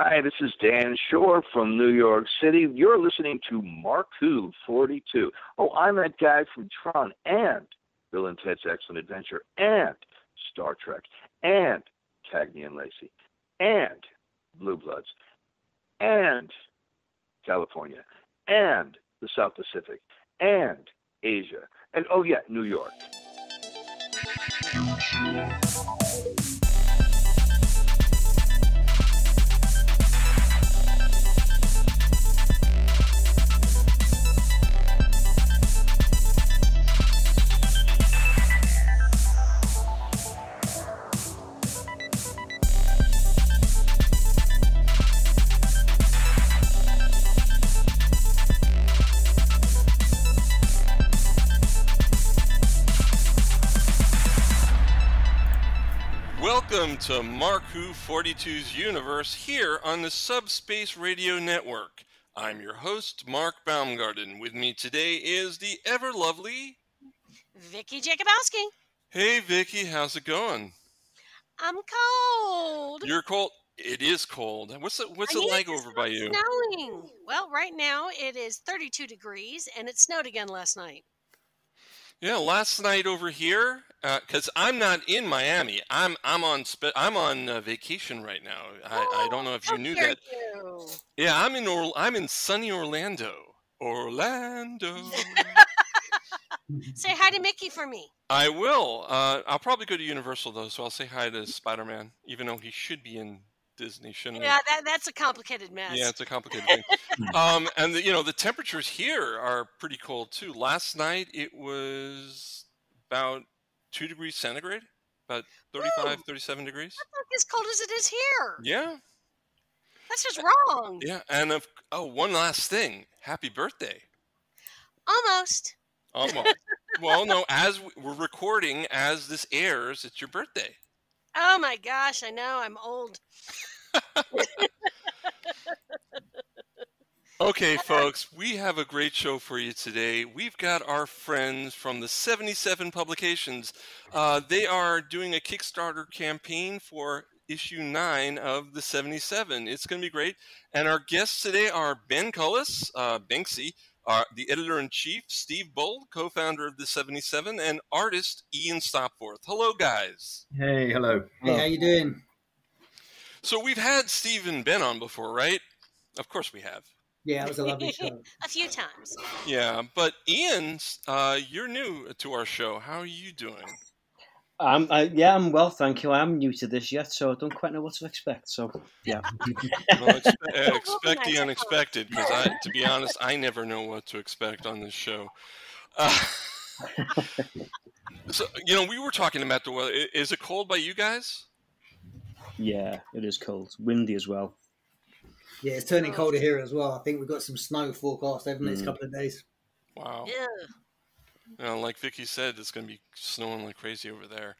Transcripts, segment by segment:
Hi, this is Dan Shor from New York City. You're listening to Mark Who 42. Oh, I'm that guy from Tron and Bill and Ted's Excellent Adventure and Star Trek and Cagney and Lacey and Blue Bloods and California and the South Pacific and Asia and oh yeah, New York. Welcome to Mark Who 42's universe here on the Subspace Radio Network. I'm your host, Mark Baumgarten. With me today is the ever lovely Vicky Jakubowski. Hey Vicky, how's it going? I'm cold. You're cold. It is cold. What's it what's I it like over by you? Snowing. Well, right now it is 32 degrees and it snowed again last night. Yeah, last night over here, because I'm not in Miami. I'm I'm on spe- I'm on uh, vacation right now. I, I don't know if you knew that. you. Yeah, I'm in or- I'm in sunny Orlando. Orlando. Say hi to Mickey for me. I will. Uh, I'll probably go to Universal though, so I'll say hi to Spider Man, even though he should be in Disney, shouldn't Yeah, that, that's a complicated mess. Yeah, it's a complicated thing. um, and the, you know the temperatures here are pretty cold too. Last night it was about two degrees centigrade, about 35, 37 degrees. That's not as cold as it is here. Yeah, That's just wrong. yeah. And of, oh, one last thing. Happy birthday. Almost. Almost. well, no, as we're recording, as this airs, it's your birthday. Oh my gosh, I know. I'm old. Okay, folks, we have a great show for you today. We've got our friends from the 77 Publications. Uh, they are doing a Kickstarter campaign for issue 9 of the 77. It's going to be great. And our guests today are Ben Cullis, uh, Benksy, uh, the editor in chief, Steve Bull, co founder of the 77, and artist Ian Stopforth. Hello, guys. Hey, hello. Hey, how you doing? So we've had Steve and Ben on before, right? Of course we have. Yeah, it was a lovely show. A few times. Yeah, but Ian, uh, you're new to our show. How are you doing? Um, I, yeah, I'm well, thank you. I'm new to this yet, so I don't quite know what to expect. So, yeah. Well, expe- uh, expect the unexpected, because to be honest, I never know what to expect on this show. Uh, so, you know, we were talking about the weather. Is it cold by you guys? yeah, it is cold, windy as well. Yeah, it's turning colder here as well. I think we've got some snow forecast over the next Mm. couple of days. Wow. Yeah. You like Vicky said, it's going to be snowing like crazy over there.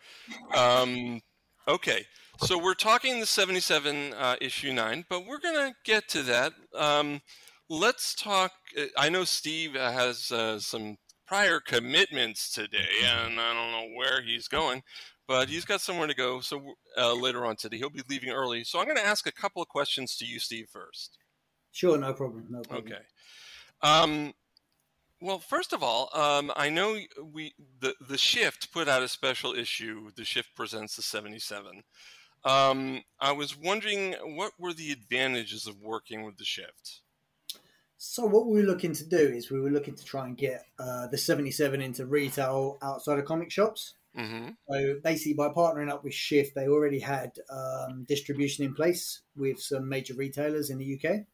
Um, okay, so we're talking the 77 uh, issue 9, but we're going to get to that. Um, let's talk. uh, I know Steve uh, has uh, some prior commitments today, and I don't know where he's going, but he's got somewhere to go. So uh, later on today, he'll be leaving early. So I'm going to ask a couple of questions to you, Steve, first. Sure, no problem. No problem. Okay. Um, well, first of all, um, I know we the the shift put out a special issue. The shift presents the seventy seven. Um, I was wondering what were the advantages of working with the shift. So what we were looking to do is we were looking to try and get uh, the 77 into retail outside of comic shops. Hmm So basically, by partnering up with Shift, they already had um, distribution in place with some major retailers in the UK.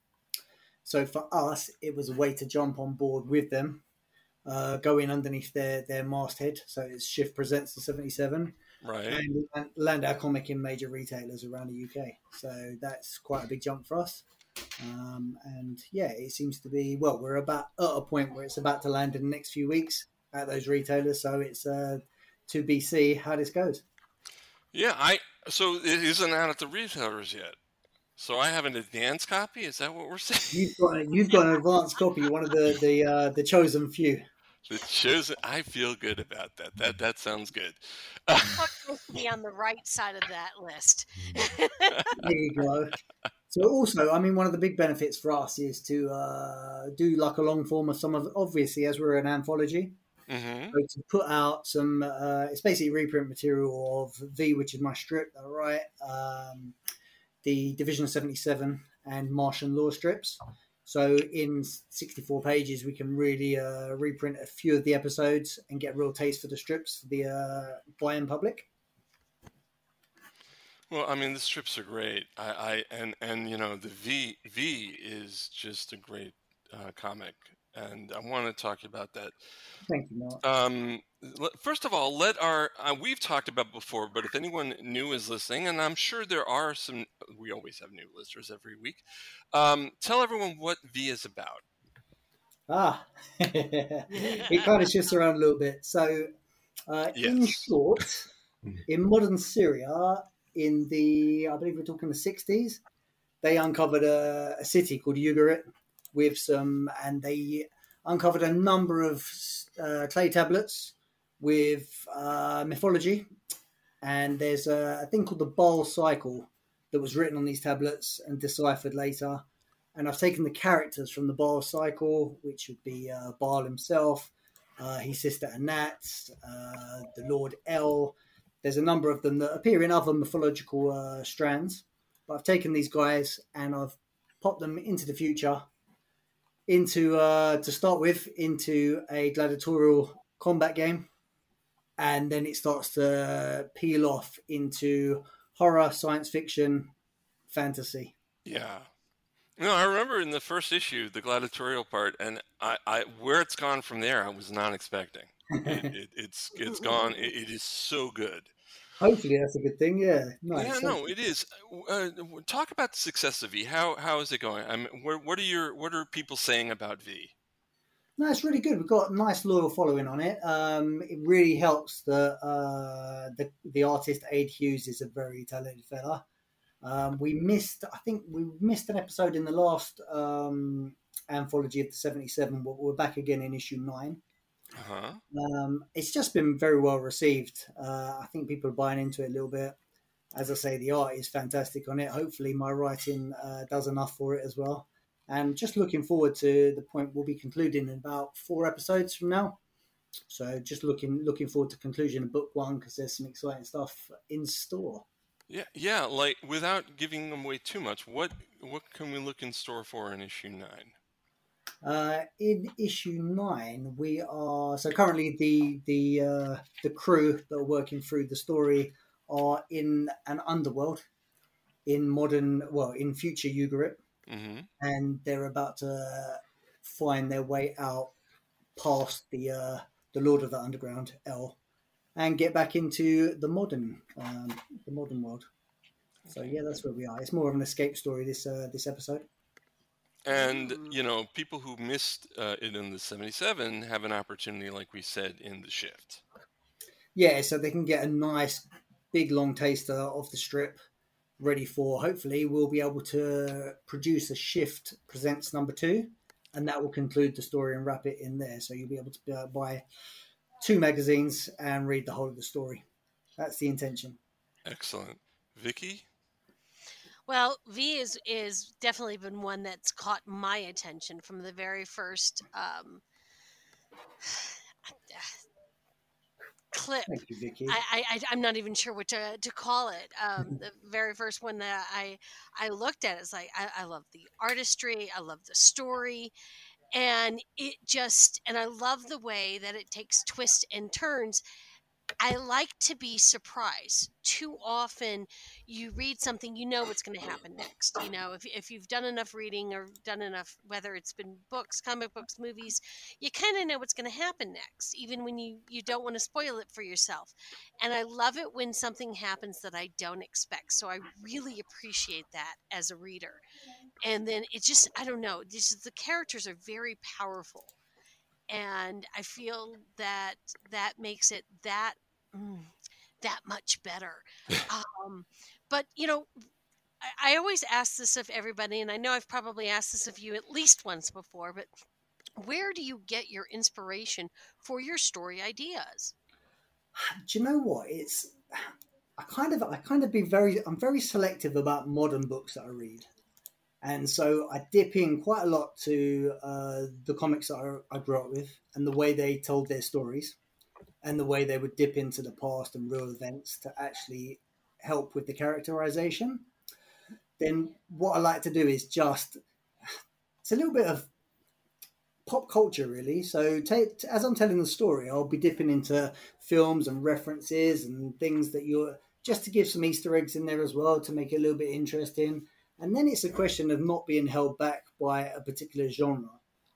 So for us, it was a way to jump on board with them, uh, go in underneath their their masthead. So it's Shift presents the 77, Right. and, and land our comic in major retailers around the UK. So that's quite a big jump for us. Um, and yeah, it seems to be well. We're about at a point where it's about to land in the next few weeks at those retailers. So it's uh, to BC how this goes. Yeah. I so it isn't out at the retailers yet. So I have an advance copy. Is that what we're saying? You've got you've got an advanced copy, one of the the uh, the chosen few. The chosen. I feel good about that. That that sounds good. What's supposed to be on the right side of that list? There you go. So also, I mean, one of the big benefits for us is to uh, do like a long form of some of, obviously, as we're an anthology, hmm so to put out some, uh, it's basically reprint material of V, which is my strip, all right, um, the Division 77 and Martian Law strips. So in 64 pages, we can really uh, reprint a few of the episodes and get real taste for the strips for the uh, buy-in public. Well, I mean, the strips are great. I, I and and you know the V V is just a great uh, comic, and I want to talk about that. Thank you, Mark. Um, first of all, let our uh, we've talked about before, but if anyone new is listening, and I'm sure there are some, we always have new listeners every week. Um, tell everyone what V is about. Ah, it kind of shifts around a little bit. So, uh, in short, in modern Syria, in the I believe we're talking the sixties, they uncovered a, a city called Ugarit with some, and they uncovered a number of uh, clay tablets with uh, mythology, and there's a, a thing called the Baal cycle that was written on these tablets and deciphered later. And I've taken the characters from the Baal cycle, which would be uh, Baal himself, uh, his sister Anat, uh, the Lord El. There's a number of them that appear in other mythological uh, strands, but I've taken these guys and I've popped them into the future, into uh, to start with, into a gladiatorial combat game, and then it starts to peel off into horror, science fiction, fantasy. Yeah. No, I remember in the first issue the gladiatorial part, and I, I where it's gone from there, I was not expecting. It, it, it's it's gone. It, it is so good. Hopefully, that's a good thing. Yeah, nice. Yeah, no, it is. Uh, talk about the success of V. How how is it going? I mean, what, what are your what are people saying about V? No, it's really good. We've got a nice loyal following on it. Um, it really helps that uh, the the artist Ade Hughes is a very talented fella. Um, we missed, I think, we missed an episode in the last um, anthology of the '77, but we're back again in issue nine. Uh huh. Um, it's just been very well received. Uh, I think people are buying into it a little bit. As I say, the art is fantastic on it. Hopefully, my writing uh, does enough for it as well. And just looking forward to the point we'll be concluding in about four episodes from now. So just looking looking forward to conclusion of book one because there's some exciting stuff in store. Yeah, yeah. Like without giving away too much, what what can we look in store for in issue nine? Uh, in issue nine, we are so currently the the uh, the crew that are working through the story are in an underworld in modern, well, in future Ugarit, Mm-hmm. and they're about to find their way out past the uh, the Lord of the Underground, El, and get back into the modern um, the modern world. So yeah, that's where we are. It's more of an escape story this uh, this episode. And you know, people who missed uh, it in the '77 have an opportunity, like we said, in the shift. Yeah, so they can get a nice big long taster of the strip ready for hopefully we'll be able to produce a shift presents number two and that will conclude the story and wrap it in there so you'll be able to uh, buy two magazines and read the whole of the story that's the intention Excellent, Vicky. Well, V is is definitely been one that's caught my attention from the very first um, clip. thank you vicky I, I, I'm not even sure what to, to call it. Um, the very first one that I I looked at is like I, I love the artistry, I love the story, and it just and I love the way that it takes twists and turns. I like to be surprised. Too often, you read something, you know what's going to happen next. You know, if, if you've done enough reading or done enough, whether it's been books, comic books, movies, you kind of know what's going to happen next, even when you, you don't want to spoil it for yourself. And I love it when something happens that I don't expect. So I really appreciate that as a reader. And then it just, I don't know, just the characters are very powerful and I feel that that makes it that mm, that much better. um, but you know, I, I always ask this of everybody, and I know I've probably asked this of you at least once before. But where do you get your inspiration for your story ideas? do you know what it's i kind of i kind of be very i'm very selective about modern books that i read And so I dip in quite a lot to uh, the comics that I, I grew up with and the way they told their stories and the way they would dip into the past and real events to actually help with the characterization. Then what I like to do is just it's a little bit of pop culture really so as i'm telling the story i'll be dipping into films and references and things that you're just to give some easter eggs in there as well to make it a little bit interesting and then it's a question of not being held back by a particular genre.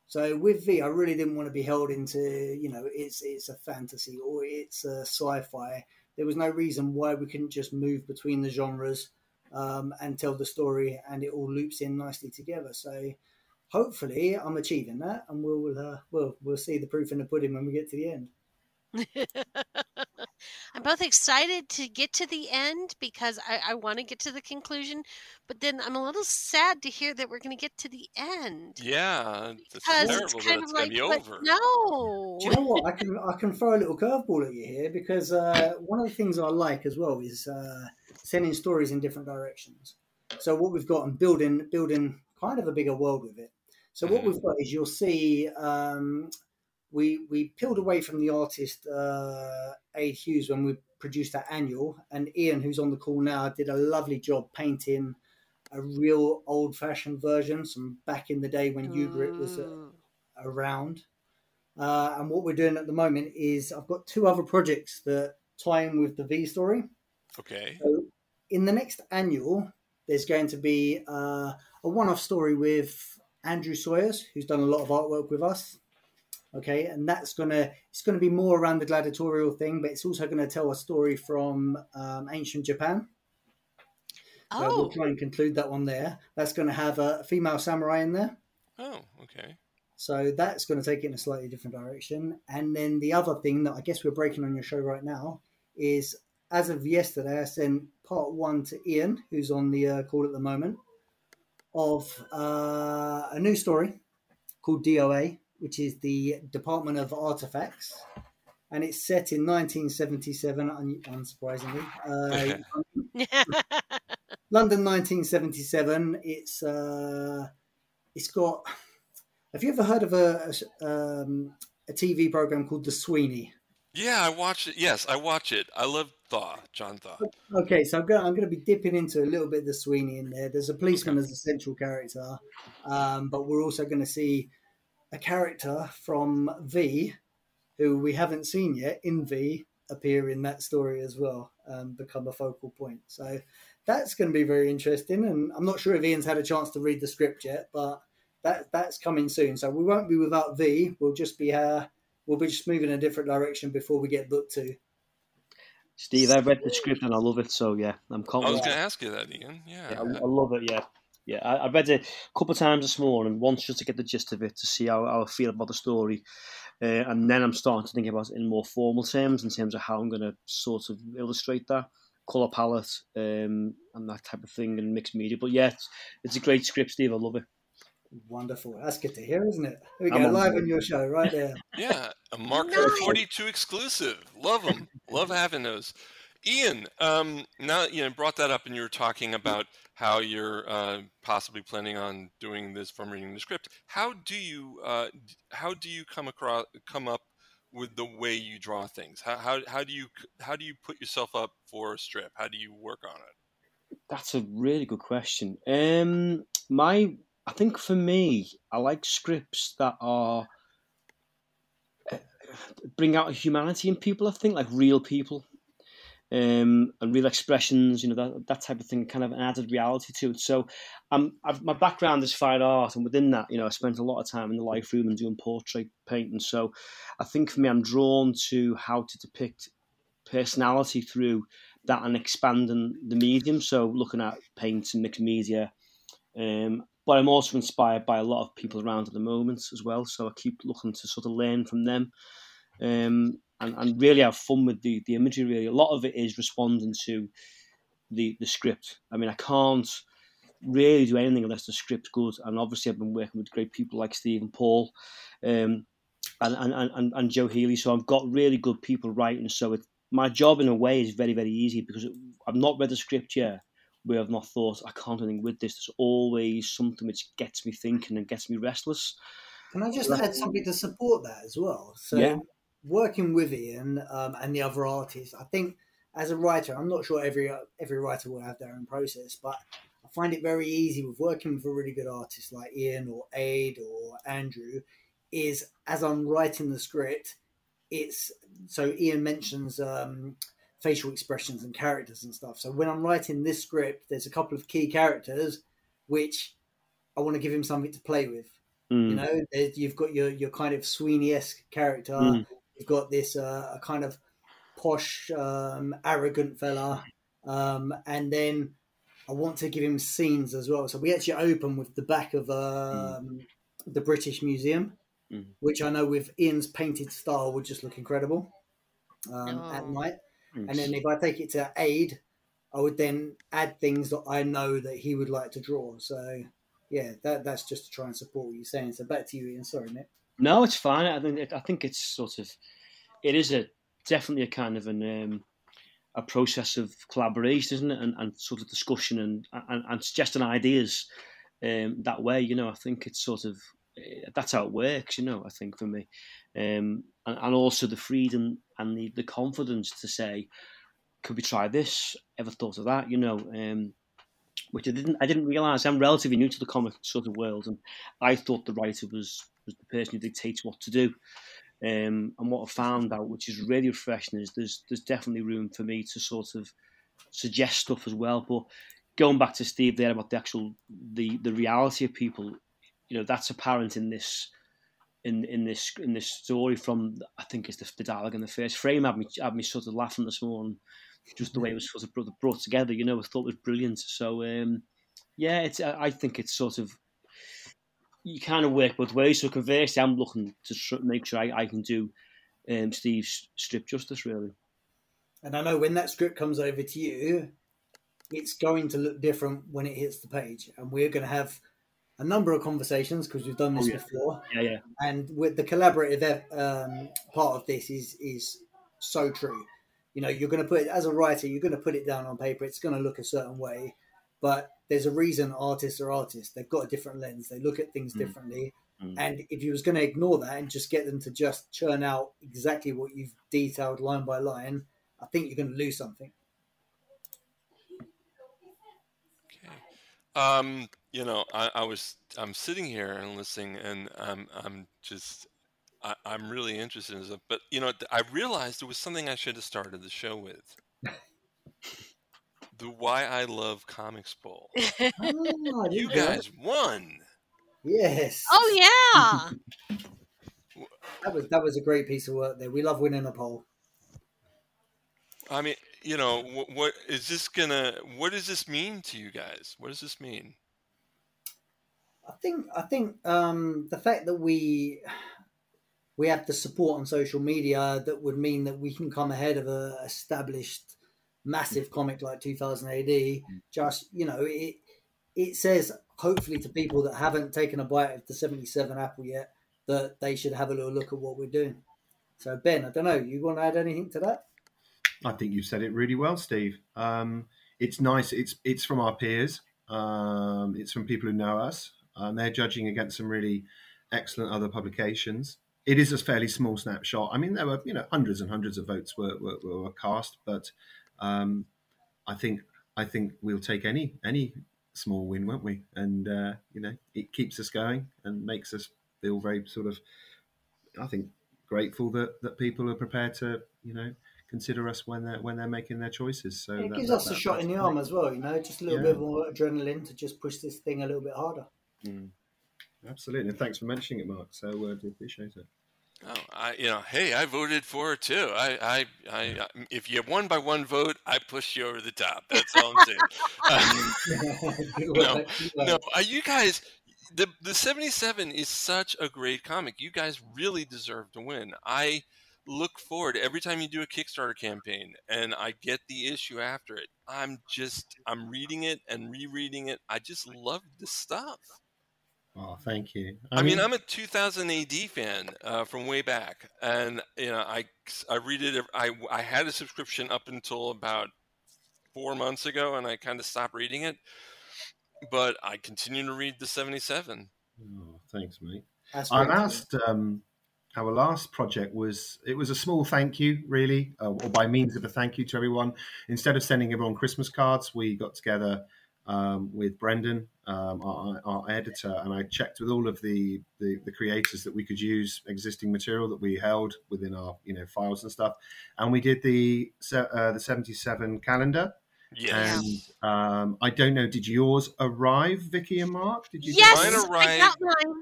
So with v i really didn't want to be held into you know it's it's a fantasy or it's a sci-fi. There was no reason why we couldn't just move between the genres um, and tell the story and it all loops in nicely together. So hopefully I'm achieving that, and we'll uh, we'll we'll see the proof in the pudding when we get to the end. I'm both excited to get to the end because I, I want to get to the conclusion, but then I'm a little sad to hear that we're going to get to the end. Yeah, it's Because terrible it's that kind it's of like, to over. no. Do you know what? I can I can throw a little curveball at you here because uh, one of the things I like as well is uh, sending stories in different directions. So what we've got and building building kind of a bigger world with it. So what Mhm. we've got is you'll see um, we we peeled away from the artist uh, Ade Hughes when we produced that annual, and Ian, who's on the call now, did a lovely job painting a real old fashioned version, some back in the day when Ugarit was uh, Mm. around. Uh, and what we're doing at the moment is I've got two other projects that tie in with the V story. Okay. So in the next annual, there's going to be uh, a one-off story with Andrew Sawyers, who's done a lot of artwork with us. Okay, and that's gonna it's gonna be more around the gladiatorial thing, but it's also going to tell a story from um, ancient Japan. Oh, we'll try and conclude that one there. That's going to have a female samurai in there. Oh, okay. So that's going to take it in a slightly different direction. And then the other thing that I guess we're breaking on your show right now is as of yesterday, I sent part one to Ian, who's on the uh, call at the moment, of uh, a new story called DOA, which is the Department of Artifacts. And it's set in 1977, un- unsurprisingly. Uh, London 1977. It's uh, it's got. Have you ever heard of a a, um, a TV program called The Sweeney? Yeah, I watch it. Yes, I watch it. I love Thaw, John Thaw. Okay, so I'm going, I'm going to be dipping into a little bit of The Sweeney in there. There's a policeman as a central character, um, but we're also going to see a character from V, who we haven't seen yet in V, appear in that story as well, um, become a focal point. So that's going to be very interesting. And I'm not sure if Ian's had a chance to read the script yet, but that that's coming soon. So we won't be without V. We'll just be uh, we'll be just moving in a different direction before we get book two. Steve, I read the script and I love it. So yeah, I'm I was going to ask you that, Ian. Yeah. Yeah, I, I love it. Yeah, yeah. I, I read it a couple of times this morning. Once just to get the gist of it, to see how, how I feel about the story, uh, and then I'm starting to think about it in more formal terms, in terms of how I'm going to sort of illustrate that color palette um, and that type of thing, and mixed media. But yeah, it's, it's a great script, Steve. I love it. Wonderful. That's good to hear, isn't it? There we I'm go, live board. on your show, right there. Yeah, a Mark Nice. 42 exclusive. Love them. Love having those. Ian, um, now you know brought that up, and you were talking about how you're uh, possibly planning on doing this from reading the script. How do you uh, how do you come across come up with the way you draw things? How, how how do you how do you put yourself up for a strip? How do you work on it? That's a really good question. Um, my, I think for me, I like scripts that are uh, bring out humanity in people. I think like real people, um, and real expressions. You know that that type of thing, kind of an added reality to it. So, um, I've, my background is fine art, and within that, you know, I spent a lot of time in the life room and doing portrait painting. So, I think for me, I'm drawn to how to depict personality through that and expanding the medium. So looking at paint and mixed media. Um, but I'm also inspired by a lot of people around at the moment as well. So I keep looking to sort of learn from them. Um, and, and really have fun with the, the imagery really. A lot of it is responding to the the script. I mean I can't really do anything unless the script's good. And obviously I've been working with great people like Stephen Paul um, and, and, and, and Joe Healy. So I've got really good people writing. So it, my job in a way is very very easy because I've not read the script yet. where I've not thought I can't do anything with this. There's always something which gets me thinking and gets me restless. Can I just add something to support that as well? So, yeah. Working with Ian um, and the other artists, I think as a writer, I'm not sure every every writer will have their own process, but I find it very easy with working with a really good artist like Ian or Ade or Andrew. Is as I'm writing the script, it's so Ian mentions um, facial expressions and characters and stuff. So when I'm writing this script, there's a couple of key characters which I want to give him something to play with. Mm. You know, you've got your your kind of Sweeney esque character. Mm. You've got this uh, a kind of posh, um, arrogant fella, um, and then I want to give him scenes as well. So we actually open with the back of um, mm. the British Museum, mm. which I know with Ian's painted style would just look incredible um, oh. at night. And then if I take it to Ade, I would then add things that I know that he would like to draw. So yeah, that that's just to try and support what you're saying. So back to you, Ian. Sorry, Nick. No, it's fine. I think I think it's sort of it is a definitely a kind of an um, a process of collaboration, isn't it? And, and sort of discussion and, and, and suggesting ideas um, that way. You know, I think it's sort of eh, that's how it works. You know, I think for me, um, and, and also the freedom and the, the confidence to say, could we try this? Ever thought of that? You know, um, which I didn't I didn't realize. I'm relatively new to the comic sort of world, and I thought the writer was was the person who dictates what to do. Um, and what I found out, which is really refreshing, is there's there's definitely room for me to sort of suggest stuff as well. But going back to Steve there about the actual the the reality of people, you know, that's apparent in this in in this in this story from I think it's the, the dialogue in the first frame had me had me sort of laughing this morning, just the way it was sort of brought, together. You know, I thought it was brilliant. So um, yeah, it's I think it's sort of you kind of work both ways. So conversely, I'm looking to make sure I, I can do um, Steve's strip justice really. And I know when that script comes over to you, it's going to look different when it hits the page, and we're going to have a number of conversations because we've done this oh, yeah. before. Yeah, yeah. And with the collaborative um, part of this is is so true. You know, you're going to put it as a writer, you're going to put it down on paper. It's going to look a certain way, but there's a reason artists are artists. They've got a different lens. They look at things mm. differently. Mm. And if you was going to ignore that and just get them to just churn out exactly what you've detailed line by line, I think you're going to lose something. Okay. Um, you know, I, I, was I'm sitting here and listening, and I'm I'm just I, am really interested in it. But you know, I realized it was something I should have started the show with. the Why I Love Comics Bowl. oh, you guys won. Yes. Oh yeah. that was that was a great piece of work there. We love winning a poll. I mean, you know, what, what is this gonna? What does this mean to you guys? What does this mean? I think I think um, the fact that we we have the support on social media that would mean that we can come ahead of a established massive comic like 2000 AD. Just you know, it it says hopefully to people that haven't taken a bite of the 77 apple yet that they should have a little look at what we're doing. So Ben, I don't know, you want to add anything to that? I think you said it really well, Steve. Um, it's nice. It's it's from our peers. Um, it's from people who know us and they're judging against some really excellent other publications. It is a fairly small snapshot. I mean, there were you know hundreds and hundreds of votes were, were, were cast, but um, I think I think we'll take any any small win, won't we? And uh, you know, it keeps us going and makes us feel very sort of, I think, grateful that that people are prepared to you know consider us when they're when they're making their choices. So yeah, it that, gives that, us a shot in the arm as well. You know, just a little yeah. bit more adrenaline to just push this thing a little bit harder. Mm. Absolutely, and thanks for mentioning it, Mark. So uh, do appreciate it. Oh, I, you know, hey, I voted for it too. I, I, I, if you won by one vote, I pushed you over the top. That's all I'm saying. Uh, no, no, uh, you guys, the the seventy seven is such a great comic. You guys really deserve to win. I look forward every time you do a Kickstarter campaign, and I get the issue after it. I'm just, I'm reading it and rereading it. I just love the stuff. Oh, thank you. I, I mean, mean, I'm a 2000 AD fan uh, from way back, and you know, I I read it. I I had a subscription up until about four months ago, and I kind of stopped reading it. But I continue to read the 77. Oh, thanks, mate. That's Our great last, um, our last project was it was a small thank you, really, uh, or by means of a thank you to everyone. Instead of sending everyone Christmas cards, we got together um, with Brendan, um, our, our editor, and I checked with all of the, the the creators that we could use existing material that we held within our you know files and stuff, and we did the uh, the seventy seven calendar. Yes. And um, I don't know, did yours arrive, Vicky and Mark? Did you? Yes, Mine yours? I got mine.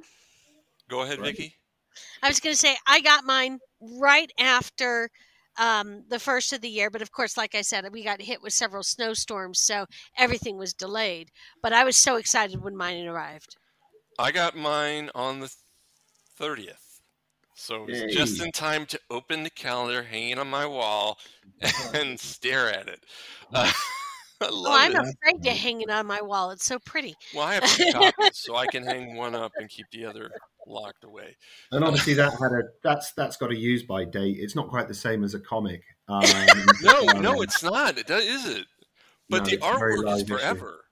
Go ahead, Right. Vicky. I was going to say I got mine right after um, the first of the year, but of course, like I said, we got hit with several snowstorms, so everything was delayed. But I was so excited when mine arrived. I got mine on the 30th. So it was Yay. just in time to open the calendar, hanging on my wall, and stare at it. Uh, I Oh, love I'm it. afraid to hang it on my wall. It's so pretty. Well, I have two copies, so I can hang one up and keep the other locked away. And obviously that had a that's that's got a use by date. It's not quite the same as a comic. Um, No, um, no, it's not. It does, is it? But no, the it's a very artwork is live issue. forever.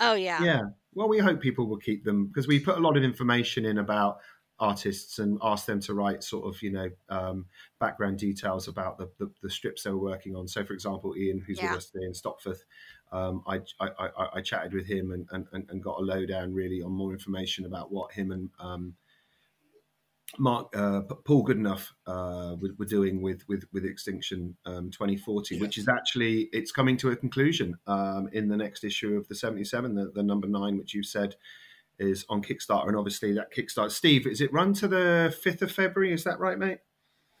Oh yeah. Yeah. Well, we hope people will keep them because we put a lot of information in about artists and ask them to write sort of you know um, background details about the, the, the strips they were working on. So, for example, Ian, who's Yeah. with us today Ian Stopforth, um, I, I, I, I chatted with him and, and, and got a lowdown really on more information about what him and um, Mark uh, Paul Goodenough uh, were, were doing with with with Extinction um, 2040, which is actually it's coming to a conclusion um, in the next issue of the 77, the, the number nine, which you said is on Kickstarter, and obviously that Kickstarter. Steve, is it run to the 5th of February? Is that right, mate?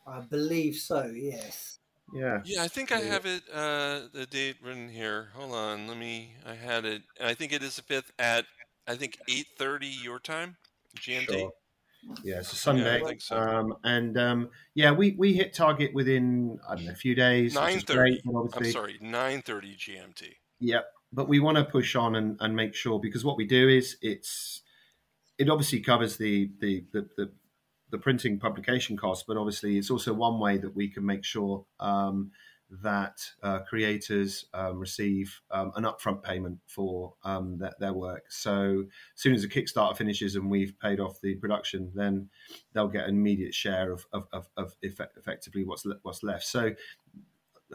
I believe so. Yes. Yeah. Yeah, I think I have it. Uh, the date written here. Hold on, let me. I had it. I think it is the fifth at. I think eight thirty your time, GMT. Sure. Yeah, it's a Sunday. I think so. um, and um, yeah, we, we hit target within I don't know a few days. Nine thirty. I'm sorry, nine thirty GMT. Yep. But we want to push on and, and make sure because what we do is it's it obviously covers the the, the, the the printing publication costs, but obviously it's also one way that we can make sure um, that uh, creators um, receive um, an upfront payment for um, their, their work. So as soon as the Kickstarter finishes and we've paid off the production, then they'll get an immediate share of of, of, of effect, effectively what's le- what's left. So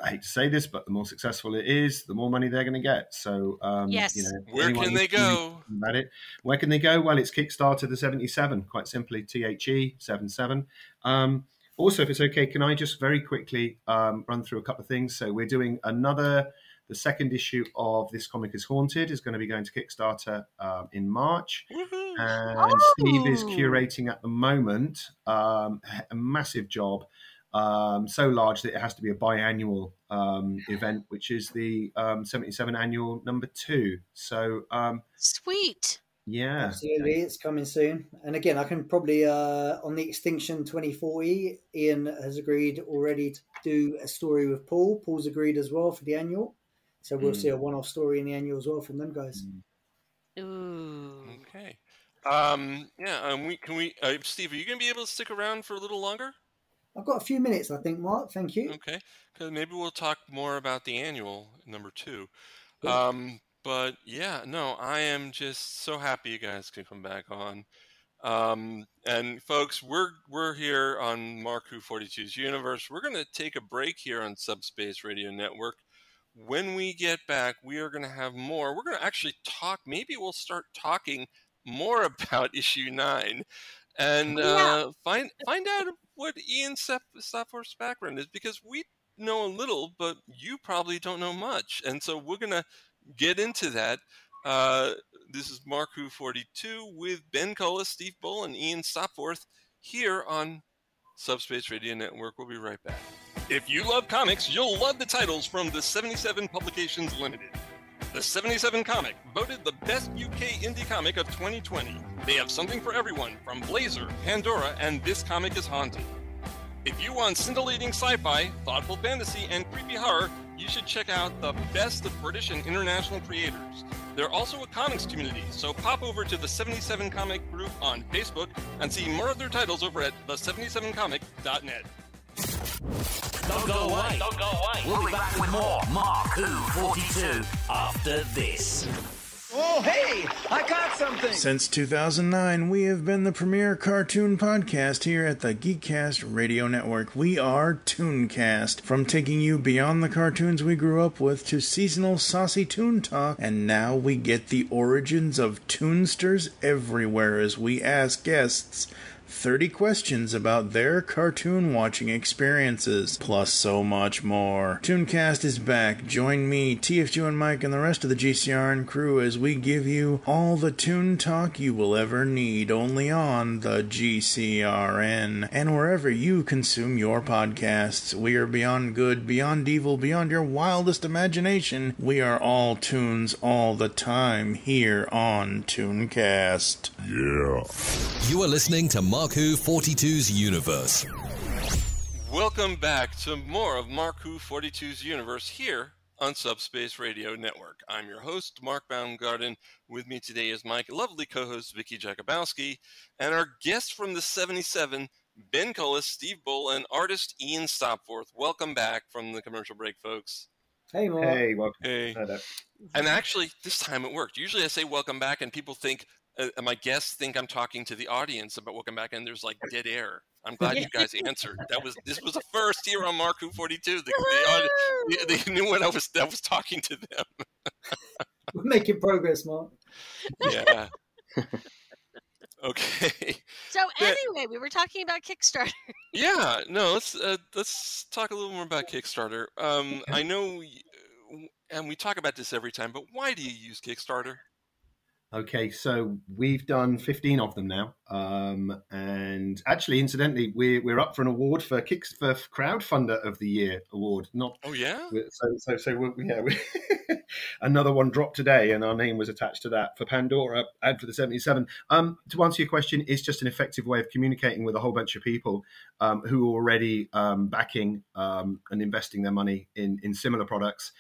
I hate to say this, but the more successful it is, the more money they're going to get. So, um, Yes. you know, Where can they go? About it, where can they go? Well, it's Kickstarter the seventy seven. Quite simply, T H E seven seven. Um, also, if it's okay, can I just very quickly um, run through a couple of things? So, we're doing another. The second issue of this comic is haunted is going to be going to Kickstarter um, in March. Woohoo! And Steve is Oh. curating at the moment um, a massive job, um, so large that it has to be a biannual um, event, which is the um, 77 annual number two. So, um, Sweet. Yeah. Absolutely, it's coming soon. And again, I can probably uh, on the Extinction 2040, Ian has agreed already to do a story with Paul. Paul's agreed as well for the annual, so we'll Mm. see a one-off story in the annual as well from them guys. Ooh. Okay. Um, yeah. Um, we can we. Uh, Steve, are you going to be able to stick around for a little longer? I've got a few minutes, I think, Mark. Thank you. Okay. Because maybe we'll talk more about the annual number two. Um, but yeah, no, I am just so happy you guys can come back on. Um, and folks, we're we're here on Mark Who 42's Universe. We're going to take a break here on Subspace Radio Network. When we get back, we are going to have more. We're going to actually talk. Maybe we'll start talking more about issue nine, and Yeah. uh, find find out what Ian Stop- Stopforth's background is because we know a little, but you probably don't know much, and so we're going to get into that. Uh, this is Mark Who 42 with Ben Cullis, Steve Bull, and Ian Stopforth here on Subspace Radio Network. We'll be right back. If you love comics, you'll love the titles from the 77 Publications Limited. The 77 comic, voted the best UK indie comic of 2020. They have something for everyone from Blazer, Pandora, and This Comic is Haunted. If you want scintillating sci fi, thoughtful fantasy, and creepy horror, you should check out the best of British and international creators. They're also a comics community, so pop over to the 77 Comic group on Facebook and see more of their titles over at the77comic.net. Don't go away. Don't go away. We'll be back with more Mark Who 42 after this. Oh, hey, I got something. Since 2009, we have been the premier cartoon podcast here at the Geekcast Radio Network. We are Tooncast. From taking you beyond the cartoons we grew up with to seasonal saucy toon talk, and now we get the origins of Toonsters everywhere as we ask guests 30 questions about their cartoon watching experiences, plus so much more. Tooncast is back. Join me, TFG and Mike, and the rest of the GCRN crew as we give you all the toon talk you will ever need only on the GCRN and wherever you consume your podcasts. We are beyond good, beyond evil, beyond your wildest imagination. We are all tunes all the time here on Tooncast. Yeah. You are listening to Mark Who 42's Universe. Welcome back to more of Mark Who 42's Universe here on Subspace Radio Network. I'm your host, Mark Baumgarten. With me today is my lovely co host, Vicky Jakubowski, and our guest from the 77, Ben Cullis, Steve Bull, and artist Ian Stopforth. Welcome back from the commercial break, folks. Hey, Mark. Hey, welcome. Hey. Hi. And actually, this time it worked. Usually I say welcome back, and people think, uh, my guests think I'm talking to the audience about welcome back, and there's like dead air. I'm glad you guys answered. That was this was a first here on Mark Who 42. The, the, audi- they, they knew when I was I was talking to them. We're making progress, Mark. Yeah. Okay. So Yeah. anyway, we were talking about Kickstarter. Yeah. No. Let's uh, let's talk a little more about Kickstarter. Um, I know, y- and we talk about this every time, but why do you use Kickstarter? Okay, so we've done 15 of them now. Um, and actually, incidentally, we're, we're up for an award for Kicks for Crowdfunder of the Year award. Not Oh yeah. so so so we yeah, we, another one dropped today, and our name was attached to that for Pandora and for the 77. Um, to answer your question, it's just an effective way of communicating with a whole bunch of people um, who are already um, backing um, and investing their money in in similar products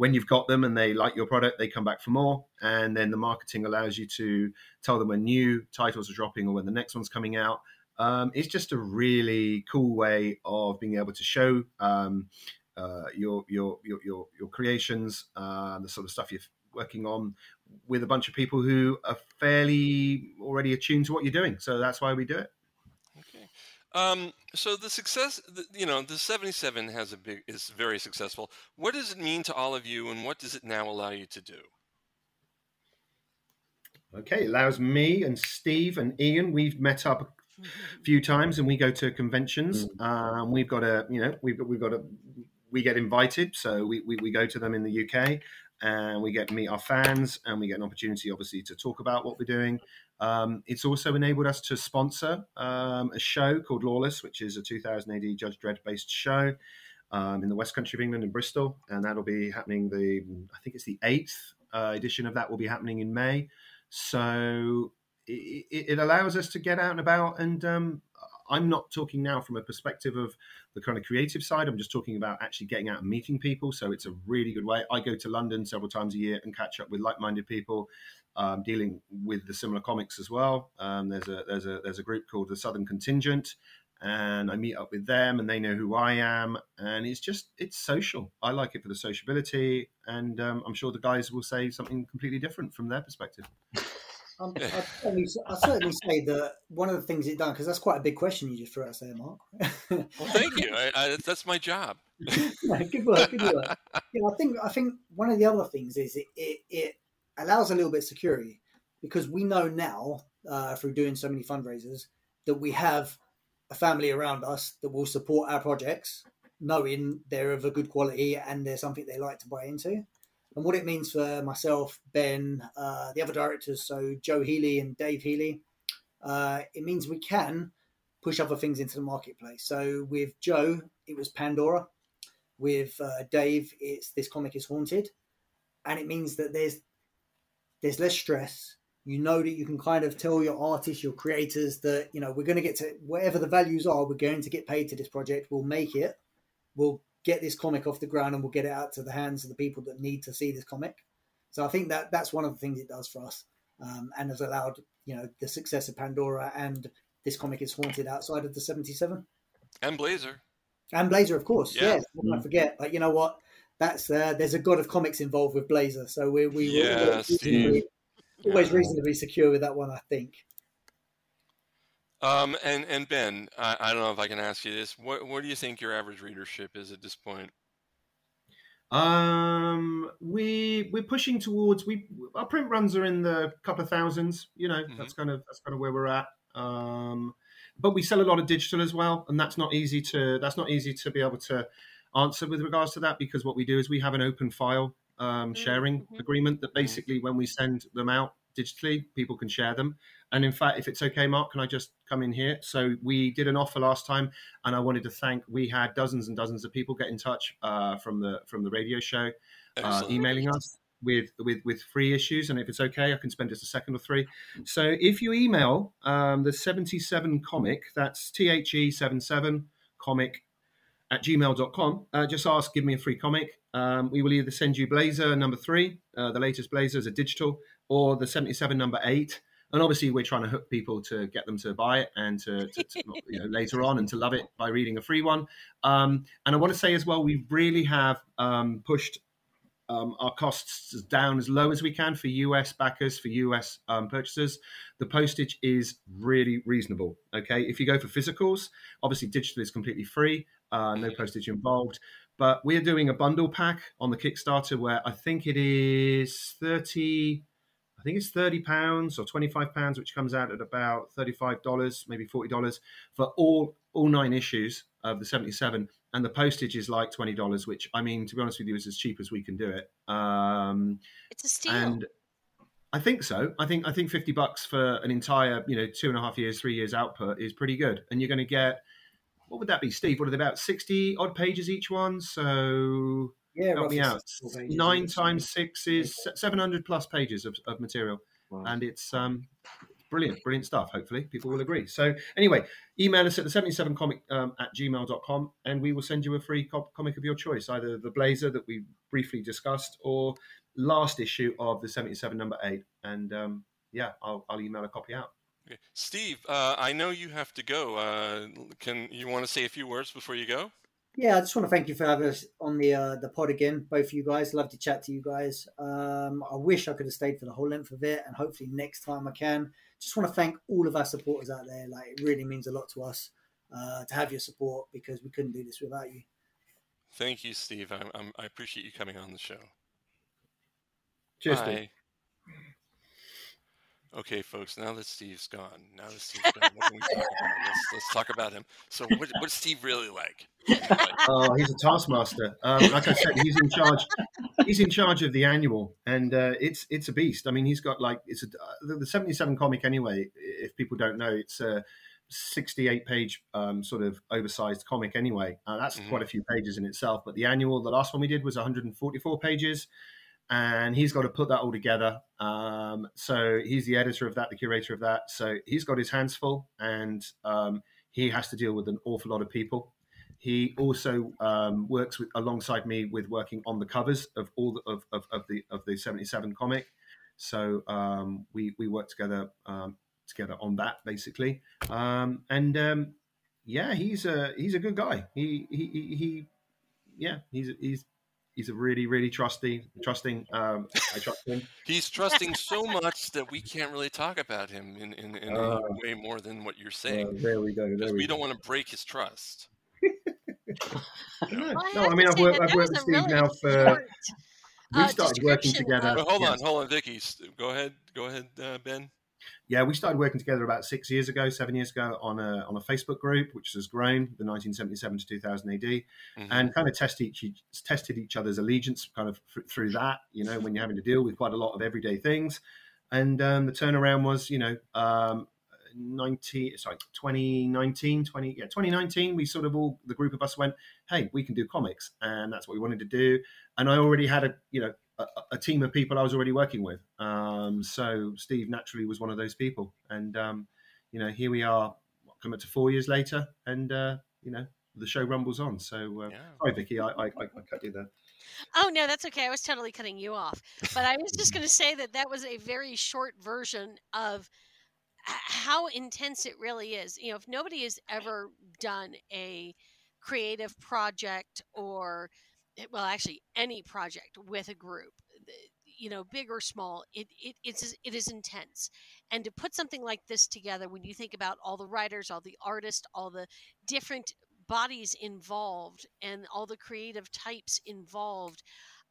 when you've got them and they like your product, they come back for more. And then the marketing allows you to tell them when new titles are dropping or when the next one's coming out. Um, it's just a really cool way of being able to show um, uh, your, your your your your creations, uh, the sort of stuff you're working on, with a bunch of people who are fairly already attuned to what you're doing. So that's why we do it. Okay. Um, so the success, the, you know, the 77 has a big is very successful. What does it mean to all of you, and what does it now allow you to do? Okay, it allows me and Steve and Ian. We've met up a few times, and we go to conventions. Um, we've got a, you know, we've got, we've got a, we get invited, so we, we, we go to them in the UK, and we get to meet our fans, and we get an opportunity, obviously, to talk about what we're doing. Um, it's also enabled us to sponsor um, a show called Lawless, which is a 2000 AD Judge Dredd based show um, in the West Country of England in Bristol, and that'll be happening the I think it's the eighth uh, edition of that will be happening in May. So it, it allows us to get out and about, and um, I'm not talking now from a perspective of the kind of creative side. I'm just talking about actually getting out and meeting people. So it's a really good way. I go to London several times a year and catch up with like-minded people um, dealing with the similar comics as well. Um, there's a there's a there's a group called the Southern Contingent, and I meet up with them, and they know who I am, and it's just it's social. I like it for the sociability, and um, I'm sure the guys will say something completely different from their perspective. Um, I'd, certainly, I'd certainly say that one of the things it done because that's quite a big question you just threw out there, Mark. Well, thank you. I, I, that's my job. Yeah, good work, good work. Yeah, I think I think one of the other things is it it, it allows a little bit of security because we know now uh, through doing so many fundraisers that we have a family around us that will support our projects, knowing they're of a good quality and they're something they like to buy into. And what it means for myself, Ben, uh, the other directors, so Joe Healy and Dave Healy, uh, it means we can push other things into the marketplace. So with Joe, it was Pandora. With uh, Dave, it's this comic is haunted, and it means that there's there's less stress. You know that you can kind of tell your artists, your creators that you know we're going to get to whatever the values are. We're going to get paid to this project. We'll make it. We'll get this comic off the ground and we'll get it out to the hands of the people that need to see this comic. So I think that that's one of the things it does for us, um, and has allowed you know the success of Pandora and this comic is haunted outside of the seventy seven. And Blazer. And Blazer, of course. Yeah. Yeah. What can I forget? Like, you know what? That's uh, there's a god of comics involved with Blazer, so we we Yeah, we're always, Steve. reasonably, always Yeah. reasonably secure with that one. I think. Um, and and Ben, I, I don't know if I can ask you this. What what do you think your average readership is at this point? Um, we we're pushing towards we our print runs are in the couple of thousands. You know, Mhm. that's kind of that's kind of where we're at. Um, but we sell a lot of digital as well, and that's not easy to that's not easy to be able to answer with regards to that because what we do is we have an open file um, sharing Mhm. agreement that basically when we send them out digitally, people can share them. And in fact, if it's okay, Mark, can I just come in here? So we did an offer last time, and I wanted to thank. We had dozens and dozens of people get in touch uh, from the from the radio show, uh, emailing us with with with free issues. And if it's okay, I can spend just a second or three. So if you email um, the seventy seven comic, that's T H E seven seven comic at gmail.com. Uh, just ask, give me a free comic. Um, we will either send you Blazer number three, uh, the latest Blazer as a digital, or the 77 number eight. And obviously, we're trying to hook people to get them to buy it and to, to, to you know, later on and to love it by reading a free one. Um, and I want to say as well, we really have um, pushed um, our costs down as low as we can for US backers, for US um, purchasers. The postage is really reasonable. Okay, if you go for physicals, obviously digital is completely free, uh, no postage involved. But we're doing a bundle pack on the Kickstarter where I think it is thirty. I think it's thirty pounds or twenty five pounds, which comes out at about thirty five dollars, maybe forty dollars for all all nine issues of the seventy seven, and the postage is like twenty dollars, which I mean, to be honest with you, is as cheap as we can do it. Um, It's a steal. and I think so. I think I think fifty bucks for an entire, you know, two and a half years, three years output is pretty good, and you're going to get. What would that be, Steve? What are they about sixty odd pages each one? So Yeah, help me out. Nine times six is seven hundred plus pages of, of material, and it's um, brilliant, brilliant stuff. Hopefully, people will agree. So anyway, email us at the seventy seven comic um, at gmail.com and we will send you a free co- comic of your choice, either the Blazer that we briefly discussed or last issue of the seventy seven number eight. And um, yeah, I'll, I'll email a copy out. Okay. Steve, uh, I know you have to go. Uh, can you want to say a few words before you go? Yeah, I just want to thank you for having us on the uh, the pod again, both of you guys. Love to chat to you guys. Um, I wish I could have stayed for the whole length of it, and hopefully next time I can. Just want to thank all of our supporters out there. Like it really means a lot to us uh, to have your support because we couldn't do this without you. Thank you, Steve. I'm, I'm, I appreciate you coming on the show. Cheers, Bye. Steve. Okay, folks. Now that Steve's gone, now that Steve's gone, what can we talk about? Let's, let's talk about him. So, what, what's Steve really like? Oh, he's a taskmaster. Um, like I said, he's in charge. He's in charge of the annual, and uh, it's it's a beast. I mean, he's got like it's a, the, the seventy seven comic anyway. If people don't know, it's a sixty eight page um, sort of oversized comic anyway. Uh, that's Mhm. quite a few pages in itself. But the annual, the last one we did was one hundred and forty four pages. And he's got to put that all together. Um, so he's the editor of that, the curator of that. So he's got his hands full, and um, he has to deal with an awful lot of people. He also um, works with, alongside me with working on the covers of all the, of, of, of the of the seventy seven comic. So um, we we work together um, together on that basically. Um, and yeah, he's a he's a good guy. He he he, he yeah he's he's he's a really really trusty trusting. Um, I trust him. He's trusting so much that we can't really talk about him in, in, in Uh, any way more than what you're saying. Uh, there we go. There we we go. don't want to break his trust. No, Well, I no, have I mean I've worked I've worked with Steve really now for. We uh, started working together. of- But hold yeah. on, hold on, Vicky. Go ahead, go ahead, uh, Ben. Yeah, we started working together about six years ago, seven years ago, on a on a Facebook group, which has grown the 1977 to 2000 AD, Mhm. and kind of test each tested each other's allegiance, kind of through that. You know, when you're having to deal with quite a lot of everyday things, and um, the turnaround was, you know, um, 90 sorry 2019 20 yeah 2019 we sort of all the group of us went hey we can do comics and that's what we wanted to do and i already had a you know a, a team of people i was already working with um, so steve naturally was one of those people and um, you know here we are what, coming up to four years later and uh, you know the show rumbles on so uh, Yeah. sorry vicky i i, I, I cut you there Oh no, that's okay. I was totally cutting you off. But I was just going to say that that was a very short version of how intense it really is. You know, if nobody has ever done a creative project or Eh, well actually any project with a group you know big or small it, it it's it is intense. And to put something like this together when you think about all the writers all the artists all the different bodies involved and all the creative types involved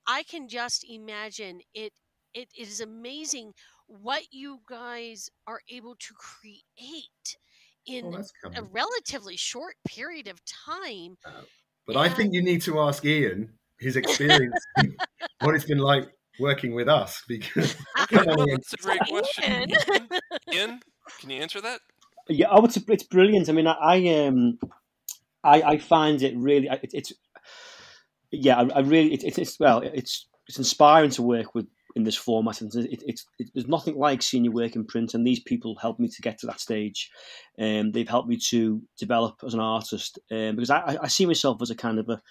i can just imagine it it is amazing what you guys are able to create in a relatively short period of time uh, But I think you need to ask Ian his experience, what it's been like working with us. Because come on, Ian. That's a great question. Ian. Ian, can you answer that? Yeah, oh, it's it's brilliant. I mean, I, I um, I, I find it really, it, it's yeah, I, I really, it, it's well, it's it's inspiring to work with in this format, and it, it's it, there's nothing like seeing you work in print, and these people helped me to get to that stage. Um, they've helped me to develop as an artist, um, because I, I see myself as a kind of a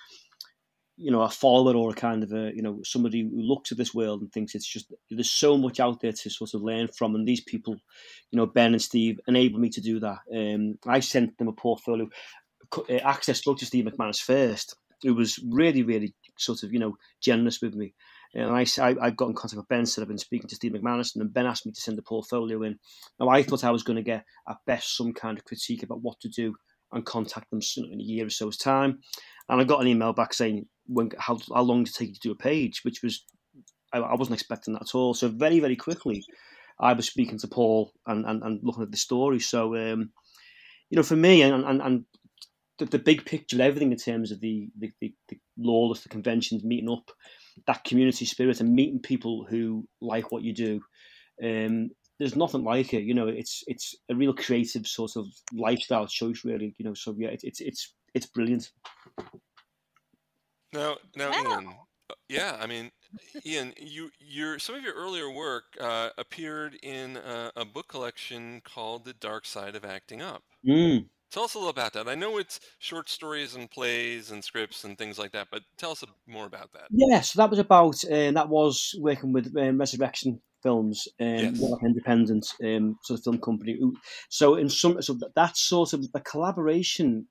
you know a follower or a kind of a you know somebody who looks at this world and thinks it's just there's so much out there to sort of learn from and these people you know ben and steve enabled me to do that um, i sent them a portfolio uh, access spoke to steve mcmanus first who was really really sort of you know generous with me and I, I, I got in contact with Ben, said I've been speaking to Steve McManus, and Ben asked me to send a portfolio in. Now, I thought I was going to get, at best, some kind of critique about what to do and contact them in a year or so's time. And I got an email back saying, when, how, how long did it take you to do a page? Which was, I, I wasn't expecting that at all. So very, very quickly, I was speaking to Paul and, and, and looking at the story. So, um, you know, for me, and, and, and the, the big picture of everything in terms of the, the, the, the lawless, the conventions, meeting up, that community spirit and meeting people who like what you do. Um, there's nothing like it, you know. It's it's a real creative sort of lifestyle choice, really, you know. So yeah, it, it's it's it's brilliant. Now, now, Wow. Ian. uh, Yeah, I mean, Ian, you your some of your earlier work uh, appeared in a, a book collection called "The Dark Side of Acting Up." Mm. Tell us a little about that. I know it's short stories and plays and scripts and things like that, but tell us a- more about that. Yeah, so that was about um, that was working with um, Resurrection Films, um, Yes. like independent um, sort of film company. So in some, so that- that sort of the collaboration,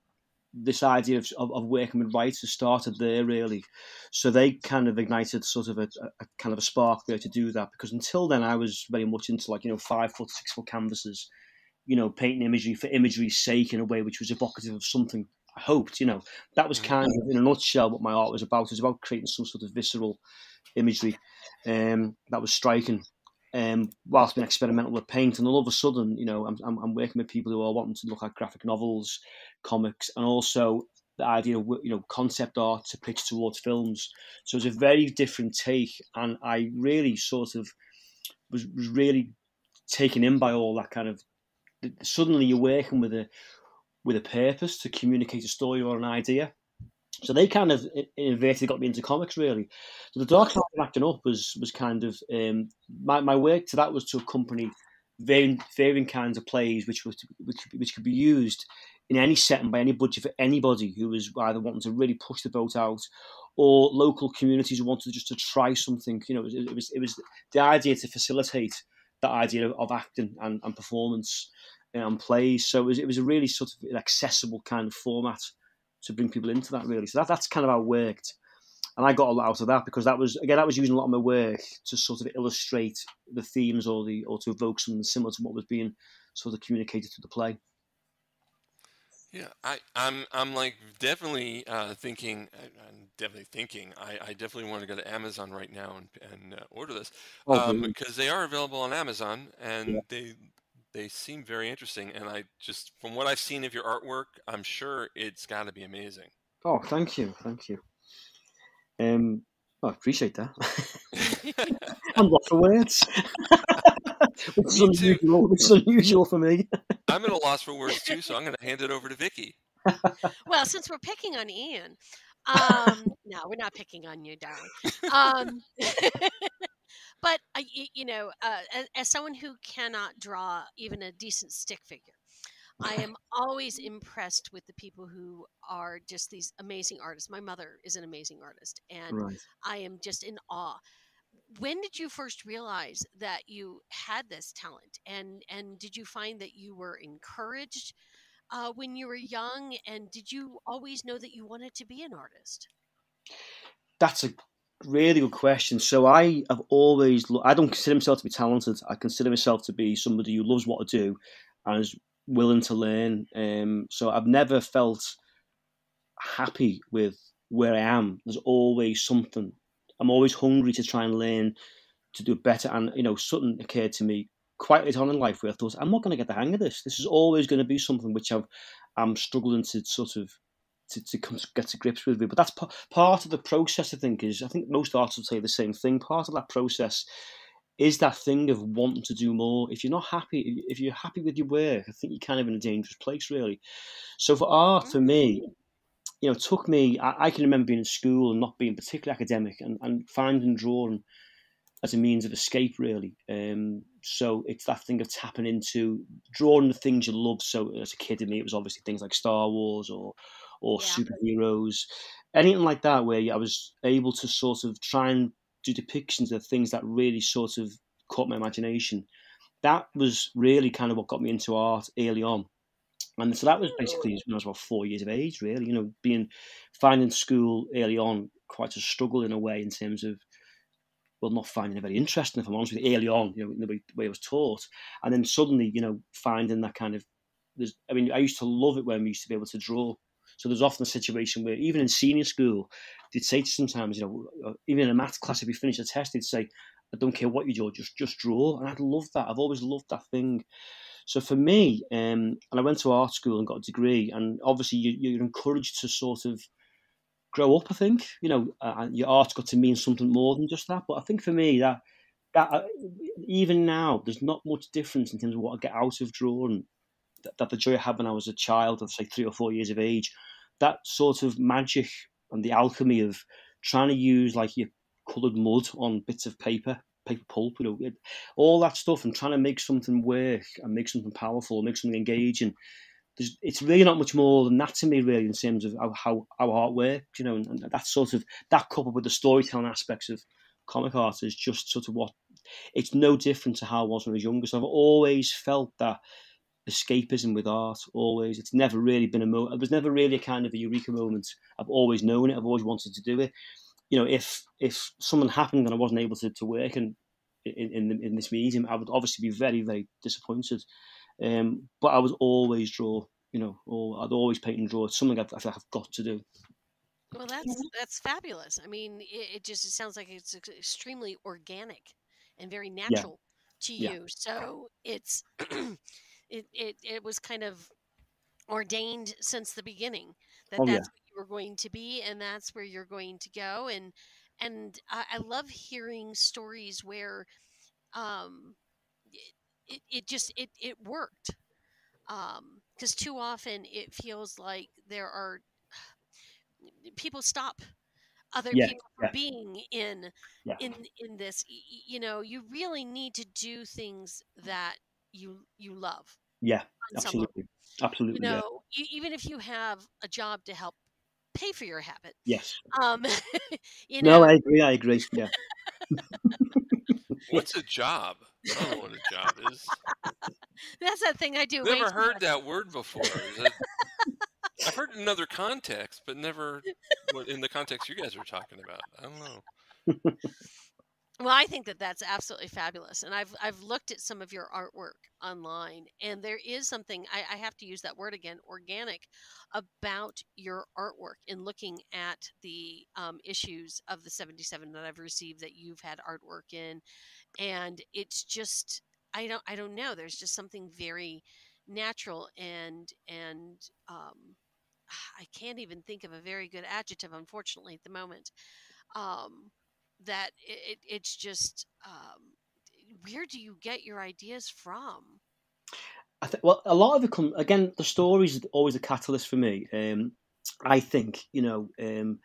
this idea of, of, of working with writers started there really. So they kind of ignited sort of a, a kind of a spark there to do that because until then I was very much into like you know five foot, six foot canvases, you know, painting imagery for imagery's sake in a way which was evocative of something. I hoped, you know, that was kind of in a nutshell what my art was about. It was about creating some sort of visceral imagery um, that was striking. Um, whilst being experimental with paint, and all of a sudden, you know, I'm, I'm, I'm working with people who are wanting to look at graphic novels, comics, and also the idea of you know concept art to pitch towards films. So it's a very different take, and I really sort of was, was really taken in by all that kind of. Suddenly, you're working with a with a purpose to communicate a story or an idea. So they kind of in- inverted got me into comics really. So the Dark Side of Acting Up was was kind of um, my my work to that was to accompany varying varying kinds of plays which was which which could be used in any setting by any budget for anybody who was either wanting to really push the boat out or local communities who wanted just to try something. You know, it, it was it was the idea to facilitate that idea of, of acting and, and performance uh, and plays. So it was, it was a really sort of accessible kind of format to bring people into that really. So that, that's kind of how it worked. And I got a lot out of that because that was again I was using a lot of my work to sort of illustrate the themes or the or to evoke something similar to what was being sort of communicated through the play. Yeah, I, I'm I'm like definitely uh, thinking. I- I'm definitely thinking. I, I definitely want to go to Amazon right now and and uh, order this Oh, um, because they are available on Amazon and Yeah. they they seem very interesting. And I just from what I've seen of your artwork, I'm sure it's got to be amazing. Oh, thank you, thank you. Um, I appreciate that. I'm lost for words. which, is Me too. unusual, which is unusual for me. I'm at a loss for words too, so I'm going to hand it over to Vicky. well, since we're picking on Ian, um, no, we're not picking on you, darling. Um, but I, y- you know, uh, as, as someone who cannot draw even a decent stick figure, I am always impressed with the people who are just these amazing artists. My mother is an amazing artist, and Right. I am just in awe. When did you first realize that you had this talent, and and did you find that you were encouraged uh, when you were young, and did you always know that you wanted to be an artist? That's a really good question. So I have always, I don't consider myself to be talented. I consider myself to be somebody who loves what I do and is willing to learn. Um, so I've never felt happy with where I am. There's always something. I'm always hungry to try and learn to do better. And you know, something occurred to me quite late on in life where I thought, I'm not going to get the hang of this. This is always going to be something which I've, I'm struggling to sort of to, to come to get to grips with. But that's p- part of the process. I think is I think most artists say the same thing. Part of that process is that thing of wanting to do more. If you're not happy, if you're happy with your work, I think you're kind of in a dangerous place, really. So for art, for me, mm. You know, it took me. I, I can remember being in school and not being particularly academic, and, and finding drawing as a means of escape, really. Um, so it's that thing of tapping into drawing the things you love. So as a kid, in me, it was obviously things like Star Wars or or yeah. superheroes, anything like that, where I was able to sort of try and do depictions of things that really sort of caught my imagination. That was really kind of what got me into art early on. And so that was basically when I was about four years of age, really, you know, being finding school early on quite a struggle in a way in terms of well, not finding it very interesting, if I'm honest with you, early on, you know, the way, the way I was taught. And then suddenly, you know, finding that kind of, there's, I mean, I used to love it when we used to be able to draw. So there's often a situation where, even in senior school, they'd say to sometimes, you know, uh, even in a maths class, if you finish a test, they'd say, I don't care what you draw, just just draw. And I'd love that. I've always loved that thing. So for me, um, and I went to art school and got a degree, and obviously you, you're encouraged to sort of grow up. I think you know uh, your art's got to mean something more than just that. But I think for me that that uh, even now there's not much difference in terms of what I get out of drawing. That, that the joy I had when I was a child, of say three or four years of age, that sort of magic and the alchemy of trying to use like your coloured mud on bits of paper, paper pulp, you know, all that stuff, and trying to make something work and make something powerful, make something engaging there's, it's really not much more than that to me, really, in terms of how, how, art works, you know, and, and that sort of, that coupled with the storytelling aspects of comic art is just sort of what, it's no different to how I was when I was younger. So I've always felt that escapism with art, always. It's never really been a moment, it was never really a kind of a eureka moment. I've always known it, I've always wanted to do it. You know, if if something happened and I wasn't able to, to work and in, in, in this medium, I would obviously be very, very disappointed. Um, but I was always draw, you know, or I'd always paint and draw. It's something I've, I've got to do. Well, that's that's fabulous. I mean, it, it just it sounds like it's extremely organic and very natural yeah. to you. Yeah. So it's it, it it was kind of ordained since the beginning that oh, that's yeah. what you were going to be and that's where you're going to go and and I, I love hearing stories where um it, it just it it worked um because too often it feels like there are people stop other yeah, people yeah. from being in yeah. in in this you know you really need to do things that you you love yeah absolutely absolutely you know even if you have a job to help pay for your habit yes um you know no i agree i agree yeah What's a job? I don't know what a job is. That's that thing I do. Never heard that word before. That... I've heard it in other contexts, but never in the context you guys are talking about. I don't know. Well, I think that that's absolutely fabulous, and I've I've looked at some of your artwork online, and there is something I, I have to use that word again, organic, about your artwork. In looking at the um, issues of the '77 that I've received that you've had artwork in, and it's just I don't I don't know. There's just something very natural and and um, I can't even think of a very good adjective, unfortunately, at the moment. Um, that it, it's just um, where do you get your ideas from? I think well, a lot of it come again. The story is always a catalyst for me. Um, I think you know um,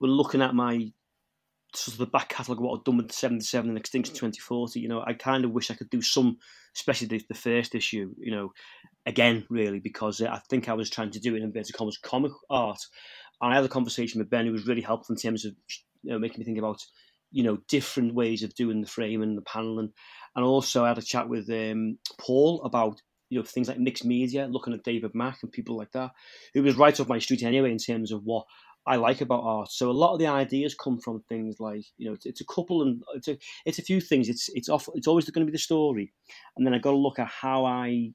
we're looking at my sort of the back catalogue of what I've done with 77 and Extinction 2040. You know, I kind of wish I could do some, especially the, the first issue. You know, again, really, because I think I was trying to do it in inverted commas comic art. And I had a conversation with Ben who was really helpful in terms of you know, making me think about you know different ways of doing the frame and the paneling, and and also I had a chat with um, Paul about you know things like mixed media, looking at David Mack and people like that, who was right off my street anyway in terms of what I like about art. So a lot of the ideas come from things like you know it's, it's a couple and it's a it's a few things. It's it's off. It's always going to be the story, and then I got to look at how I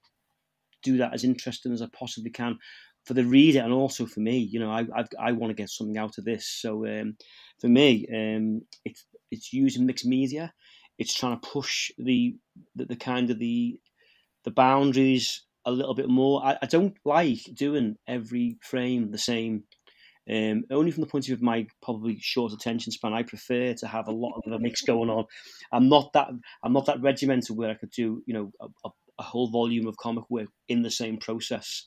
do that as interesting as I possibly can for the reader and also for me. You know, I I've, i want to get something out of this. So um, for me, um, it's it's using mixed media. It's trying to push the the, the kind of the the boundaries a little bit more. I, I don't like doing every frame the same um, only from the point of view of my probably short attention span, I prefer to have a lot of a mix going on. I'm not that I'm not that regimental where I could do you know a, a whole volume of comic work in the same process.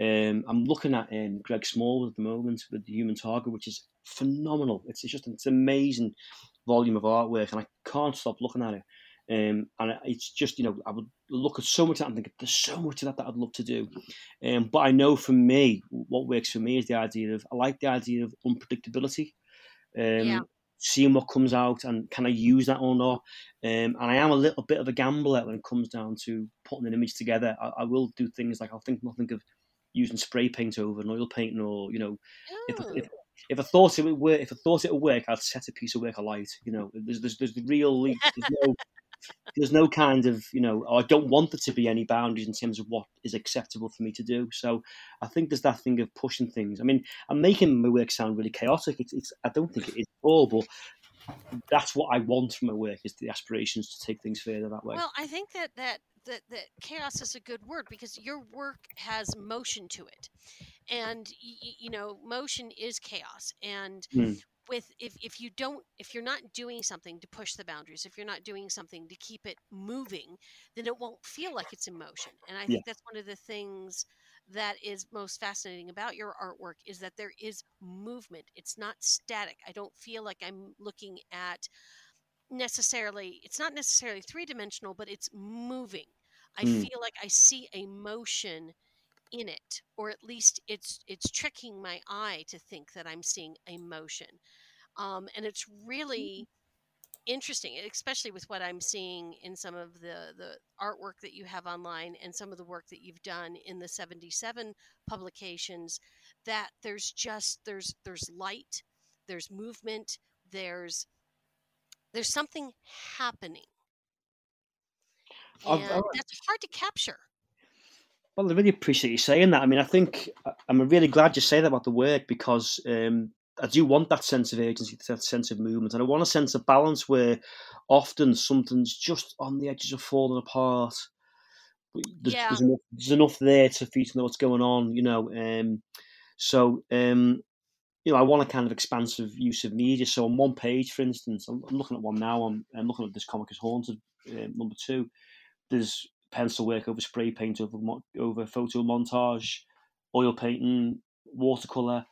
Um, I'm looking at um, Greg Small at the moment with the Human Target, which is phenomenal. It's, it's just it's an amazing volume of artwork, and I can't stop looking at it. Um, and it's just, you know, I would look at so much of that and think, there's so much of that that I'd love to do. Um, but I know for me, what works for me is the idea of, I like the idea of unpredictability. Um, yeah. Seeing what comes out and can I use that or not? Um, and I am a little bit of a gambler when it comes down to putting an image together. I, I will do things like I'll think nothing of using spray paint over an oil painting or, you know, if, if, oh. if I thought it would work, if I thought it would work, I'd set a piece of work alight. You know, there's there's, there's real there's no there's no kind of you know I don't want there to be any boundaries in terms of what is acceptable for me to do. So I think there's that thing of pushing things. I mean, I'm making my work sound really chaotic. It's, it's I don't think it is at all, but that's what I want from my work is the aspirations to take things further that way. Well, I think that that that, that chaos is a good word because your work has motion to it and you know motion is chaos and mm with if, if you don't if you're not doing something to push the boundaries if you're not doing something to keep it moving then it won't feel like it's in motion and i yeah. think that's one of the things that is most fascinating about your artwork is that there is movement. It's not static. I don't feel like i'm looking at necessarily it's not necessarily three dimensional but it's moving. I mm. feel like i see a motion in it or at least it's it's tricking my eye to think that i'm seeing a motion. Um, and it's really interesting especially with what i'm seeing in some of the the artwork that you have online and some of the work that you've done in the 77 publications that there's just there's there's light there's movement there's there's something happening and that's hard to capture well, I really appreciate you saying that. I mean, I think I'm really glad you say that about the work because um, I do want that sense of agency, that sense of movement, and I want a sense of balance where often something's just on the edges of falling apart. There's, yeah. there's, enough, there's enough, there to for you to know what's going on, you know. Um, so, um, you know, I want a kind of expansive use of media. So, on one page, for instance, I'm, I'm looking at one now. I'm, I'm, looking at this comic is haunted, uh, number two. There's pencil work over spray paint, over over photo montage, oil painting, watercolor.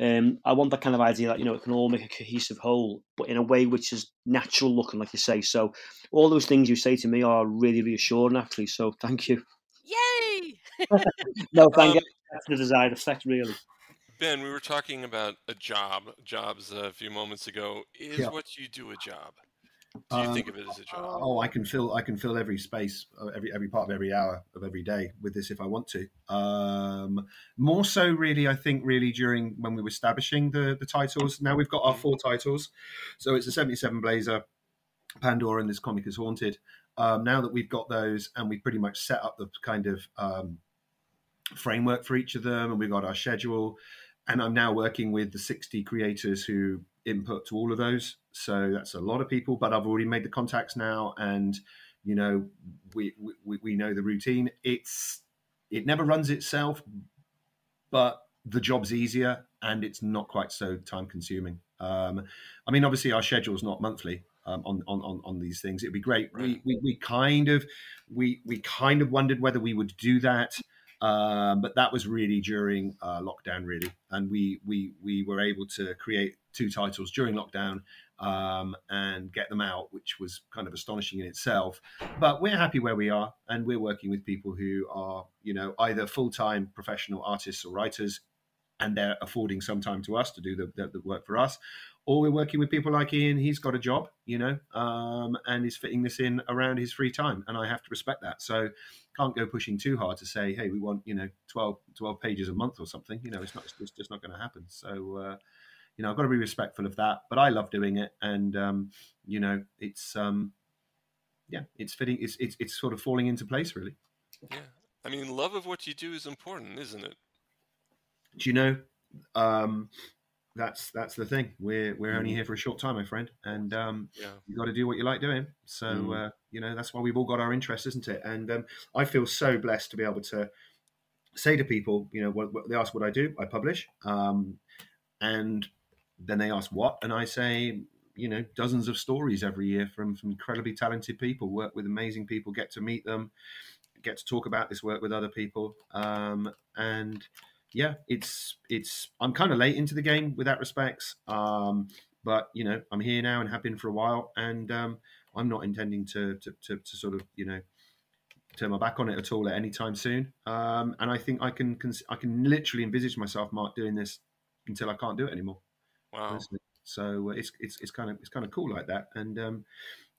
Um, I want that kind of idea that you know it can all make a cohesive whole, but in a way which is natural looking, like you say. So all those things you say to me are really reassuring, actually. So thank you. Yay! no, thank um, you. That's the desired effect, really. Ben, we were talking about a job, jobs a few moments ago. Is yeah. what you do a job? Do you um, think of it as a job? Oh, I can fill I can fill every space, uh, every every part of every hour of every day with this if I want to. Um, more so, really, I think really during when we were establishing the the titles. Now we've got our four titles, so it's a seventy seven Blazer, Pandora, and this comic is haunted. Um, now that we've got those and we've pretty much set up the kind of um, framework for each of them, and we've got our schedule, and I'm now working with the sixty creators who input to all of those. So that's a lot of people, but I've already made the contacts now, and you know we we, we know the routine. It's it never runs itself, but the job's easier and it's not quite so time consuming. Um, I mean, obviously our schedule is not monthly. Um, on, on, on these things, it'd be great. Right. We, we, we kind of we we kind of wondered whether we would do that um, but that was really during uh, lockdown, really, and we we we were able to create two titles during lockdown um, and get them out, which was kind of astonishing in itself. But we're happy where we are, and we're working with people who are, you know, either full time professional artists or writers, and they're affording some time to us to do the, the, the work for us, or we're working with people like Ian. He's got a job, you know, um, and he's fitting this in around his free time, and I have to respect that. So can't go pushing too hard to say, hey, we want you know 12, 12 pages a month or something. You know, it's not it's just not going to happen. So. Uh, you know, I've got to be respectful of that, but I love doing it, and um, you know, it's um, yeah, it's fitting. It's, it's it's sort of falling into place, really. Yeah, I mean, love of what you do is important, isn't it? Do you know? Um, that's that's the thing. We're we're only Mm. here for a short time, my friend, and um, Yeah. you got to do what you like doing. So Mm. uh, you know that's why we've all got our interests, isn't it? And um, I feel so blessed to be able to say to people, you know, what, what they ask what I do, I publish, um, and then they ask what, and I say, you know, dozens of stories every year from from incredibly talented people. Work with amazing people, get to meet them, get to talk about this work with other people, um, and yeah, it's it's. I'm kind of late into the game with that respects, um, but you know, I'm here now and have been for a while, and um, I'm not intending to, to to to sort of you know turn my back on it at all at any time soon. Um, and I think I can, cons- I can literally envisage myself, Mark, doing this until I can't do it anymore. Wow. honestly. So uh, it's it's it's kind of it's kind of cool like that. And um,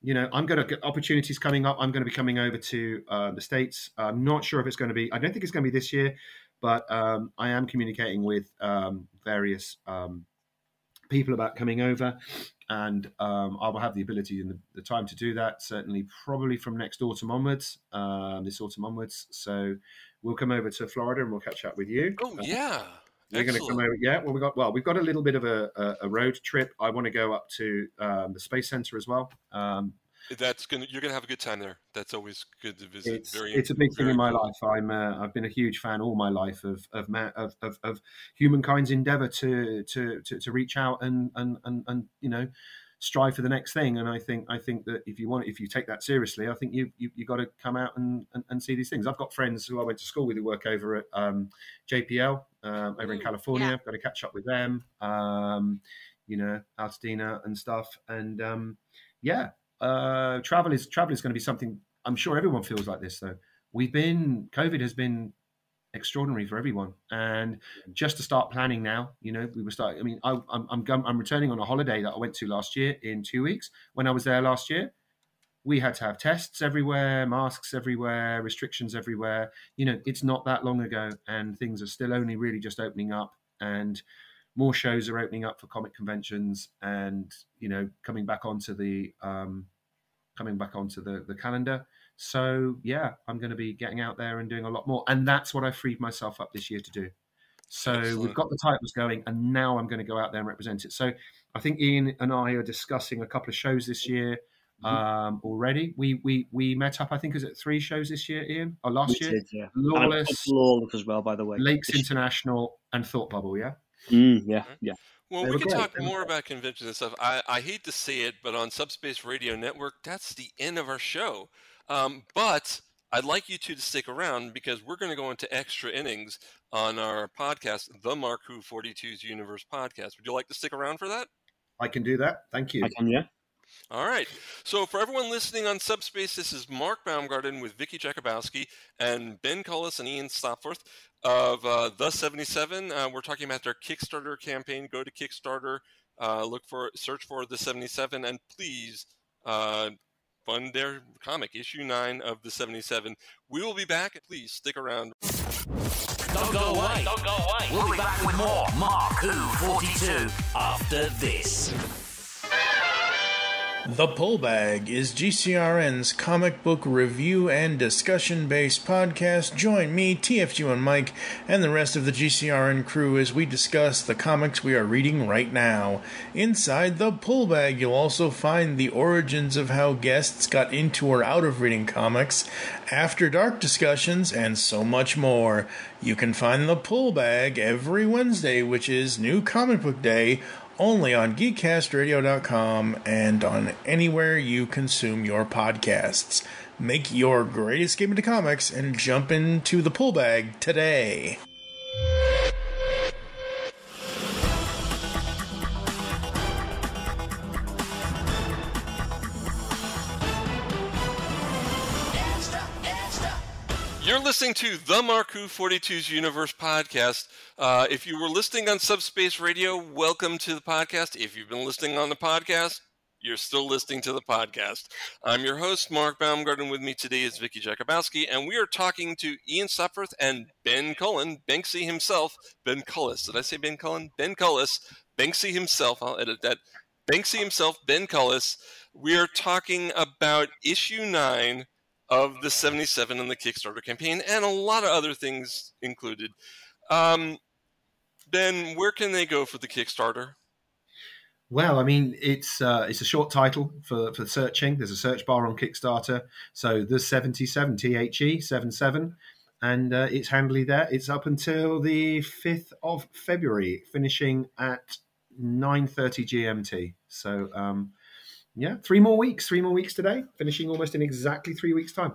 you know, I'm going to get opportunities coming up. I'm going to be coming over to uh, the states. I'm not sure if it's going to be. I don't think it's going to be this year, but um, I am communicating with um, various um, people about coming over, and um, I will have the ability and the, the time to do that. Certainly, probably from next autumn onwards, um, this autumn onwards. So we'll come over to Florida and we'll catch up with you. Oh yeah. We're going to come over. Yeah, well, we got well, we've got a little bit of a, a, a road trip. I want to go up to um, the space center as well. Um, That's gonna. You're gonna have a good time there. That's always good to visit. it's very. it's a big thing in my cool. life. I'm uh, I've been a huge fan all my life of of ma- of, of, of humankind's endeavor to, to to to reach out and and and, and you know strive for the next thing. And I think I think that if you want if you take that seriously, I think you you you got to come out and, and and see these things. I've got friends who I went to school with who work over at um, JPL um, over in Mm, California. yeah. I've got to catch up with them. Um, you know, Altadena and stuff. And um, yeah, uh, travel is travel is going to be something. I'm sure everyone feels like this though. We've been COVID has been extraordinary for everyone, and just to start planning now, you know, we were starting. I mean, I, I'm I'm I'm returning on a holiday that I went to last year in two weeks. When I was there last year, we had to have tests everywhere, masks everywhere, restrictions everywhere. You know, it's not that long ago, and things are still only really just opening up, and more shows are opening up for comic conventions, and you know, coming back onto the um, coming back onto the the calendar. So yeah, I'm going to be getting out there and doing a lot more, and that's what I freed myself up this year to do. So Excellent. we've got the titles going, and now I'm going to go out there and represent it. So I think Ian and I are discussing a couple of shows this year um, already. We we we met up. I think is it three shows this year, Ian, or last We year? did, yeah. Lawless, Lawless as well, by the way. Lakes International, and Thought Bubble. Yeah. Mm, yeah, yeah. Well, we can talk more about conventions and stuff. I, I hate to say it, but on Subspace Radio Network, that's the end of our show. Um, but I'd like you two to stick around because we're going to go into extra innings on our podcast, the Mark Who 42's Universe podcast. Would you like to stick around for that? I can do that. Thank you. I can, yeah. All right. So for everyone listening on Subspace, this is Mark Baumgarten with Vicky Jakubowski and Ben Cullis and Ian Stopforth of uh, The 77. Uh, we're talking about their Kickstarter campaign. Go to Kickstarter, uh, look for, search for The 77, and please uh, fund their comic, issue 9 of The 77. We will be back. Please stick around. Don't go away. Don't go away. We'll be back with more Mark Who 42 after this. The Pullbag is GCRN's comic book review and discussion based podcast. Join me, TFG and Mike, and the rest of the GCRN crew as we discuss the comics we are reading right now. Inside the Pullbag, you'll also find the origins of how guests got into or out of reading comics, after dark discussions, and so much more. You can find the Pullbag every Wednesday, which is New Comic Book Day only on geekcastradio.com and on anywhere you consume your podcasts. Make your great escape into comics and jump into the pull bag today. Listening to the Mark Who 42's Universe podcast. Uh, if you were listening on Subspace Radio, welcome to the podcast. If you've been listening on the podcast, You're still listening to the podcast. I'm your host, Mark Baumgarten. With me today is Vicky Jakubowski, and we are talking to Ian Stopforth and Ben Cullen, Benksy himself. Ben Cullis. Did I say Ben Cullen? Ben Cullis. Benksy himself. I'll edit that. Benksy himself, Ben Cullis. We are talking about issue nine of the 77 and the Kickstarter campaign, and a lot of other things included. Um, ben, where can they go for the Kickstarter? Well, I mean, it's uh, it's a short title for, for searching. There's a search bar on Kickstarter. So the 77 T H E 77, and uh, it's handily there. It's up until the 5th of February, finishing at 9:30 GMT. So um, yeah, three more weeks. Three more weeks today, finishing almost in exactly three weeks' time.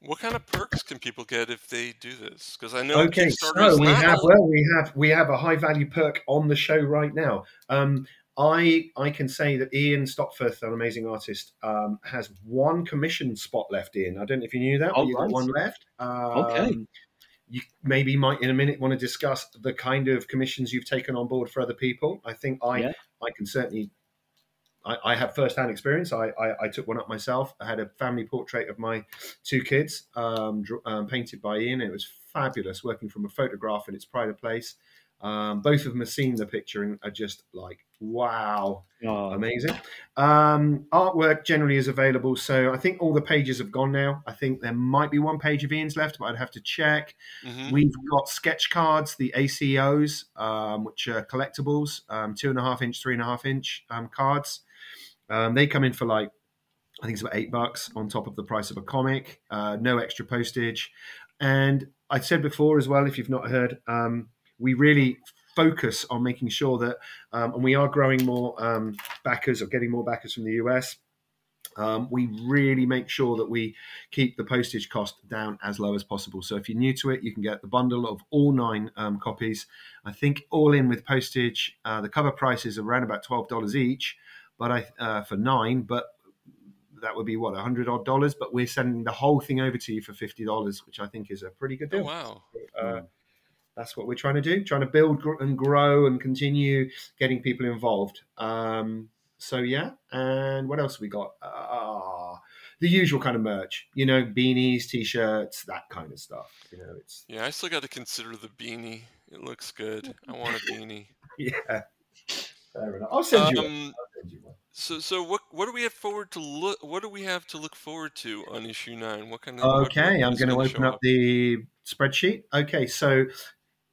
What kind of perks can people get if they do this? Because I know Okay, so we have well, we have we have a high value perk on the show right now. Um, I I can say that Ian Stopforth, an amazing artist, um, has one commission spot left in. I don't know if you knew that, but Oh, you've got right. one left. Um, Okay. You maybe might in a minute want to discuss the kind of commissions you've taken on board for other people. I think I Yeah. I can certainly. I, I have first-hand experience. I, I, I took one up myself. I had a family portrait of my two kids, um, um, painted by Ian. It was fabulous working from a photograph in its pride of place. Um, both of them have seen the picture and are just like, wow, Oh, amazing. Um, artwork generally is available. So I think all the pages have gone now. I think there might be one page of Ian's left, but I'd have to check. Mhm. We've got sketch cards, the ACOs, um, which are collectibles, um, two and a half inch, three and a half inch um, cards. Um, they come in for like, I think it's about eight bucks on top of the price of a comic, uh, no extra postage. And I said before as well, if you've not heard, um, we really focus on making sure that, um, and we are growing more um, backers or getting more backers from the US. Um, we really make sure that we keep the postage cost down as low as possible. So if you're new to it, you can get the bundle of all nine um, copies. I think all in with postage, uh, the cover price is around about twelve dollars each, but I uh, for nine, but that would be what a hundred odd dollars. But we're sending the whole thing over to you for fifty dollars, which I think is a pretty good deal. Oh, deal. wow. Uh, that's what we're trying to do, trying to build and grow and continue getting people involved. Um, so yeah, and what else we got? Uh, the usual kind of merch, you know, beanies, t-shirts, that kind of stuff. You know, it's Yeah, I still got to consider the beanie. It looks good. I want a beanie. yeah. Fair enough. I'll send you. Um, you one. So, so what what do we have forward to look? What do we have to look forward to on issue nine? What kind of Okay, I'm going to open up the spreadsheet. Okay, so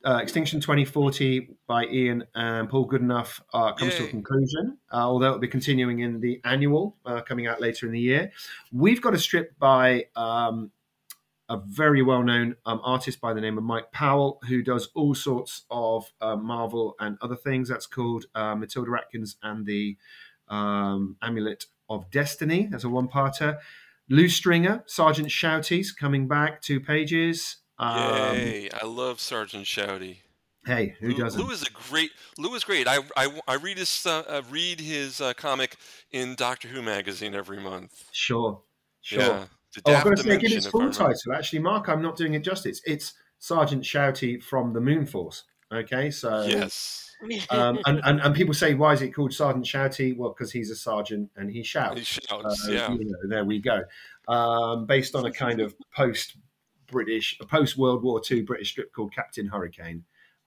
uh, Extinction 2040 by Ian and Paul Goodenough uh, comes to a conclusion, uh, although it'll be continuing in the annual uh, coming out later in the year. We've got a strip by um, a very well known um, artist by the name of Mike Powell, who does all sorts of uh, Marvel and other things. That's called uh, Matilda Atkins and the um, Amulet of Destiny. That's a one parter. Lou Stringer, Sergeant Shouty's coming back, two pages. Um, Yay! I love Sergeant Shouty. hey, who Lou, doesn't? Lou is a great. Lou is great. I I, I read his uh, uh, read his uh, comic in Doctor Who magazine every month. Sure, sure. Yeah. Oh, I've got to say, give its full title. Actually, Mark, I'm not doing it justice. It's Sergeant Shouty from the Moon Force. Okay, so Yes. Um, and, and and people say, why is it called Sergeant Shouty? Well, because he's a sergeant and he shouts. He shouts. Uh, yeah. you know, there we go. Um, based on a kind of post British, a post World War II British strip called Captain Hurricane.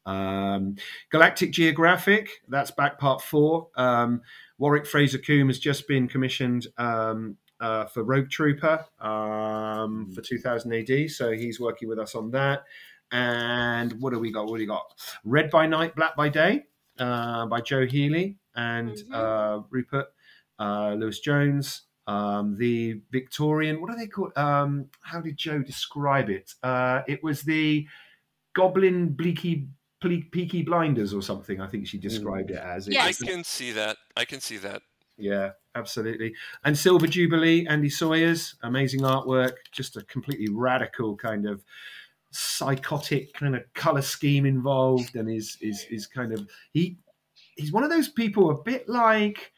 Um, Galactic Geographic, that's back part four. Um, Warwick Fraser Coombe has just been commissioned um, uh, for Rogue Trooper um, for 2000 AD, so he's working with us on that. And what do we got? What do we got? Red by Night, Black by Day uh, by Joe Healy and Mhm. uh, Rupert uh, Lewis Jones. Um, the Victorian, what are they called? Um, how did Joe describe it? Uh, it was the Goblin Bleaky Ple- Peaky Blinders or something. I think she described it as. It I can see that. I can see that. yeah, absolutely. And Silver Jubilee, Andy Sawyer's amazing artwork, just a completely radical kind of psychotic kind of color scheme involved, and is is is kind of he he's one of those people a bit like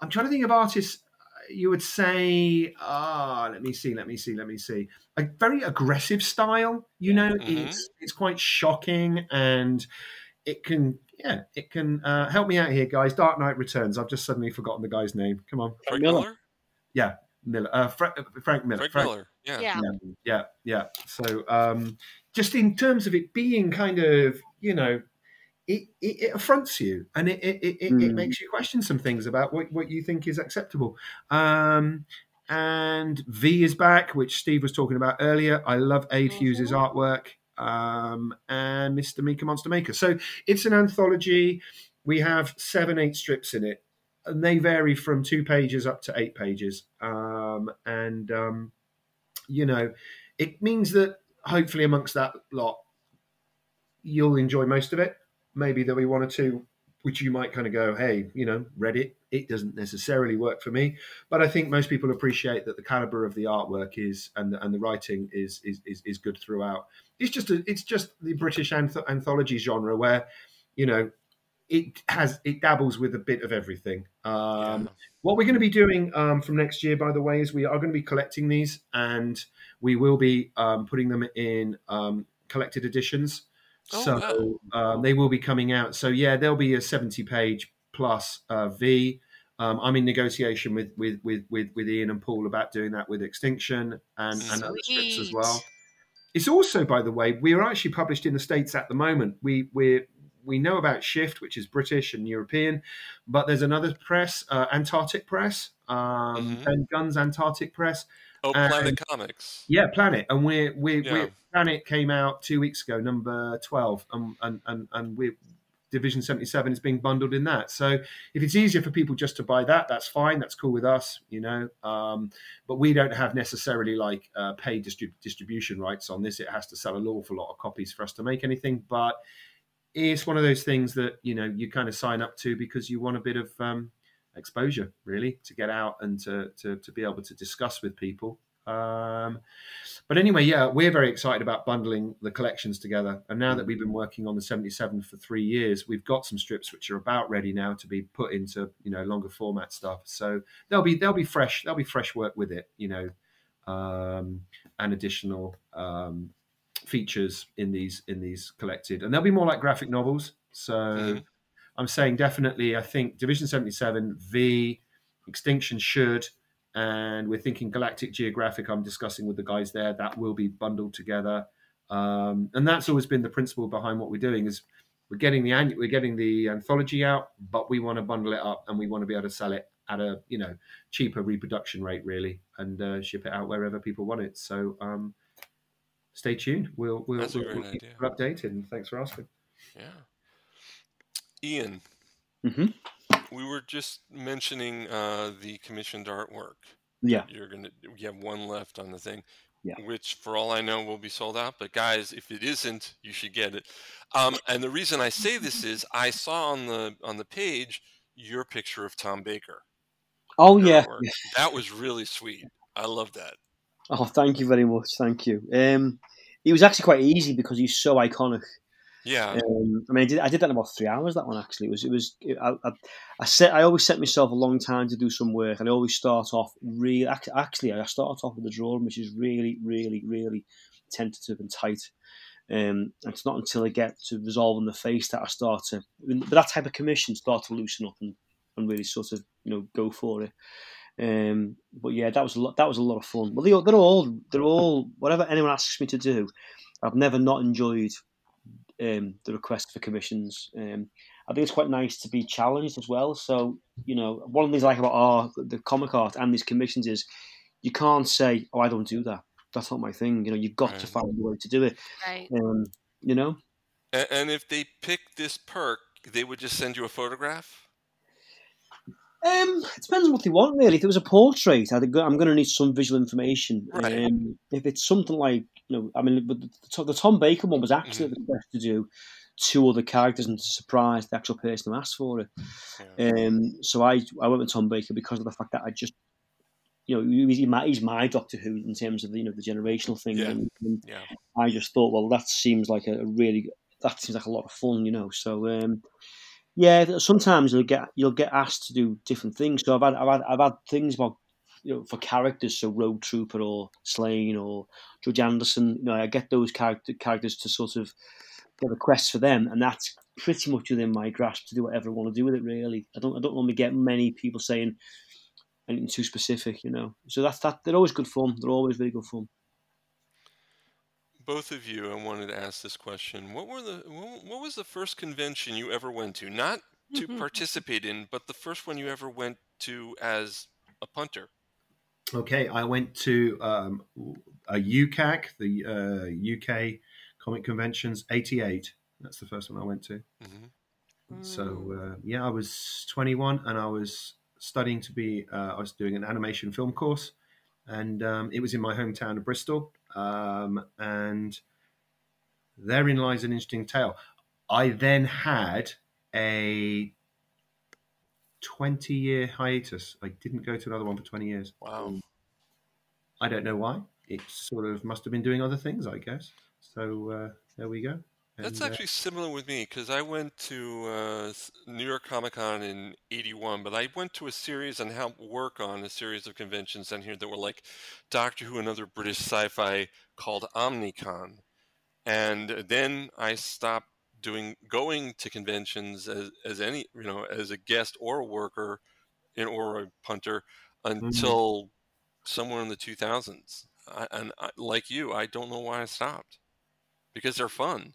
I'm trying to think of artists you would say ah let me see let me see let me see a very aggressive style you know Mhm. it's it's quite shocking and it can yeah it can uh, help me out here, guys. Dark Knight Returns. I've just suddenly forgotten the guy's name. Come on, Frank Miller. Yeah, Miller. Uh, Fra- Frank Miller. Frank, Miller. Yeah. Yeah. yeah, yeah, yeah. So, um, just in terms of it being kind of, you know, it, it, it affronts you and it it, it, it Mm. makes you question some things about what, what you think is acceptable. Um, and V is back, which Steve was talking about earlier. I love Ade Hughes's artwork um, and Mr. Mika Monster Maker. So it's an anthology. We have seven, eight strips in it, and they vary from two pages up to eight pages. Um, and um, you know, it means that hopefully amongst that lot, you'll enjoy most of it. Maybe there'll be one or two which you might kind of go, hey, you know, read it. It doesn't necessarily work for me, but I think most people appreciate that the caliber of the artwork is and the, and the writing is is, is is good throughout. It's just a, it's just the British anth- anthology genre where, you know, it has it dabbles with a bit of everything. Um, What we're going to be doing um, from next year, by the way, is we are going to be collecting these, and we will be um, putting them in um, collected editions. Oh, so um, they will be coming out. So yeah, there'll be a seventy-page plus uh, V. Um, I'm in negotiation with, with with with with Ian and Paul about doing that with Extinction and, and other strips as well. It's also, by the way, we are actually published in the states at the moment. We we we know about Shift, which is British and European, but there's another press, uh, Antarctic Press, um, Ben Dunn's Antarctic Press. Oh, and- Planet Comics. yeah, Planet, and we're we Yeah. we're Planet came out two weeks ago, number twelve, and and and, and we Division seventy seven is being bundled in that. So if it's easier for people just to buy that, that's fine. That's cool with us, you know. Um, but we don't have necessarily like uh, paid distrib- distribution rights on this. It has to sell an awful lot of copies for us to make anything, but it's one of those things that you know you kind of sign up to because you want a bit of um, exposure, really, to get out and to to, to be able to discuss with people. Um, but anyway, yeah, we're very excited about bundling the collections together. And now that we've been working on the 77 for three years, we've got some strips which are about ready now to be put into you know longer format stuff. So they'll be there'll be fresh there'll be fresh work with it, you know, um, and additional um, features in these in these collected, and they'll be more like graphic novels. So I'm saying definitely, I think Division 77 V Extinction should and we're thinking Galactic Geographic. I'm discussing with the guys there that will be bundled together, um, and that's always been the principle behind what we're doing. Is we're getting the annu- we're getting the anthology out, but we want to bundle it up and we want to be able to sell it at a you know cheaper reproduction rate, really, and uh, ship it out wherever people want it. So um, stay tuned. We'll we'll, That's we'll, great we'll keep idea. you updated. And thanks for asking. Yeah. Ian, Mhm. we were just mentioning uh, the commissioned artwork. Yeah. You're gonna you have one left on the thing. Yeah. Which, for all I know, will be sold out. But guys, if it isn't, you should get it. Um, and the reason I say this is I saw on the on the page your picture of Tom Baker. Oh yeah. artwork. That was really sweet. I love that. Oh, thank you very much. Thank you. Um, it was actually quite easy because he's so iconic. Yeah. Um, I mean, I did, I did that in about three hours. That one actually it was. It was. I, I, I set. I always set myself a long time to do some work, and I always start off really. Actually, I start off with a drawing which is really, really, really tentative and tight. Um, and it's not until I get to resolving the face that I start to, but that type of commission start to loosen up and, and really sort of you know go for it. Um, but yeah, that was a lot. That was a lot of fun. Well, they, they're all they're all whatever anyone asks me to do. I've never not enjoyed um, the request for commissions. Um, I think it's quite nice to be challenged as well. So you know, one of the things I like about our the comic art and these commissions is you can't say, "Oh, I don't do that. That's not my thing." You know, you've got to find a way to do it. Right. Um, you know, And, and if they pick this perk, they would just send you a photograph. Um, it depends on what they want, really. If it was a portrait, I'd, I'm going to need some visual information. Right. Um, if it's something like, you know, I mean, but the, the, the Tom Baker one was actually Mm-hmm. the request to do two other characters and to surprise the actual person who asked for it. Um, so I, I went with Tom Baker because of the fact that I just, you know, he's my, he's my Doctor Who in terms of the, you know the generational thing. Yeah. And, and Yeah. I just thought, well, that seems like a, a really that seems like a lot of fun, you know. So um, yeah, sometimes you'll get you'll get asked to do different things. So I've had I've had I've had things about you know for characters, so Rogue Trooper or Slane or Judge Anderson. You know, I get those character characters to sort of get requests for them, and that's pretty much within my grasp to do whatever I want to do with it. Really, I don't I don't normally get many people saying anything too specific, you know. So that's that. They're always good fun. They're always very good fun. Both of you, I wanted to ask this question. What were the what what was the first convention you ever went to? Not to participate in, but the first one you ever went to as a punter. Okay, I went to um, a UKCAC, the uh, UK Comic Conventions, 88. That's the first one I went to. So, uh, yeah, I was 21 and I was studying to be, uh, I was doing an animation film course. And um, it was in my hometown of Bristol. Um, and therein lies an interesting tale. I then had a 20 year hiatus. I didn't go to another one for 20 years. Wow. I don't know why. It sort of must have been doing other things, I guess. So uh, there we go. That's And, uh, actually similar with me because I went to uh, New York Comic Con in '81, but I went to a series and helped work on a series of conventions down here that were like Doctor Who and other British sci-fi called Omnicon, and then I stopped doing going to conventions as, as any you know as a guest or a worker in, or a punter until somewhere in the 2000s. I, and I, like you, I don't know why I stopped because they're fun.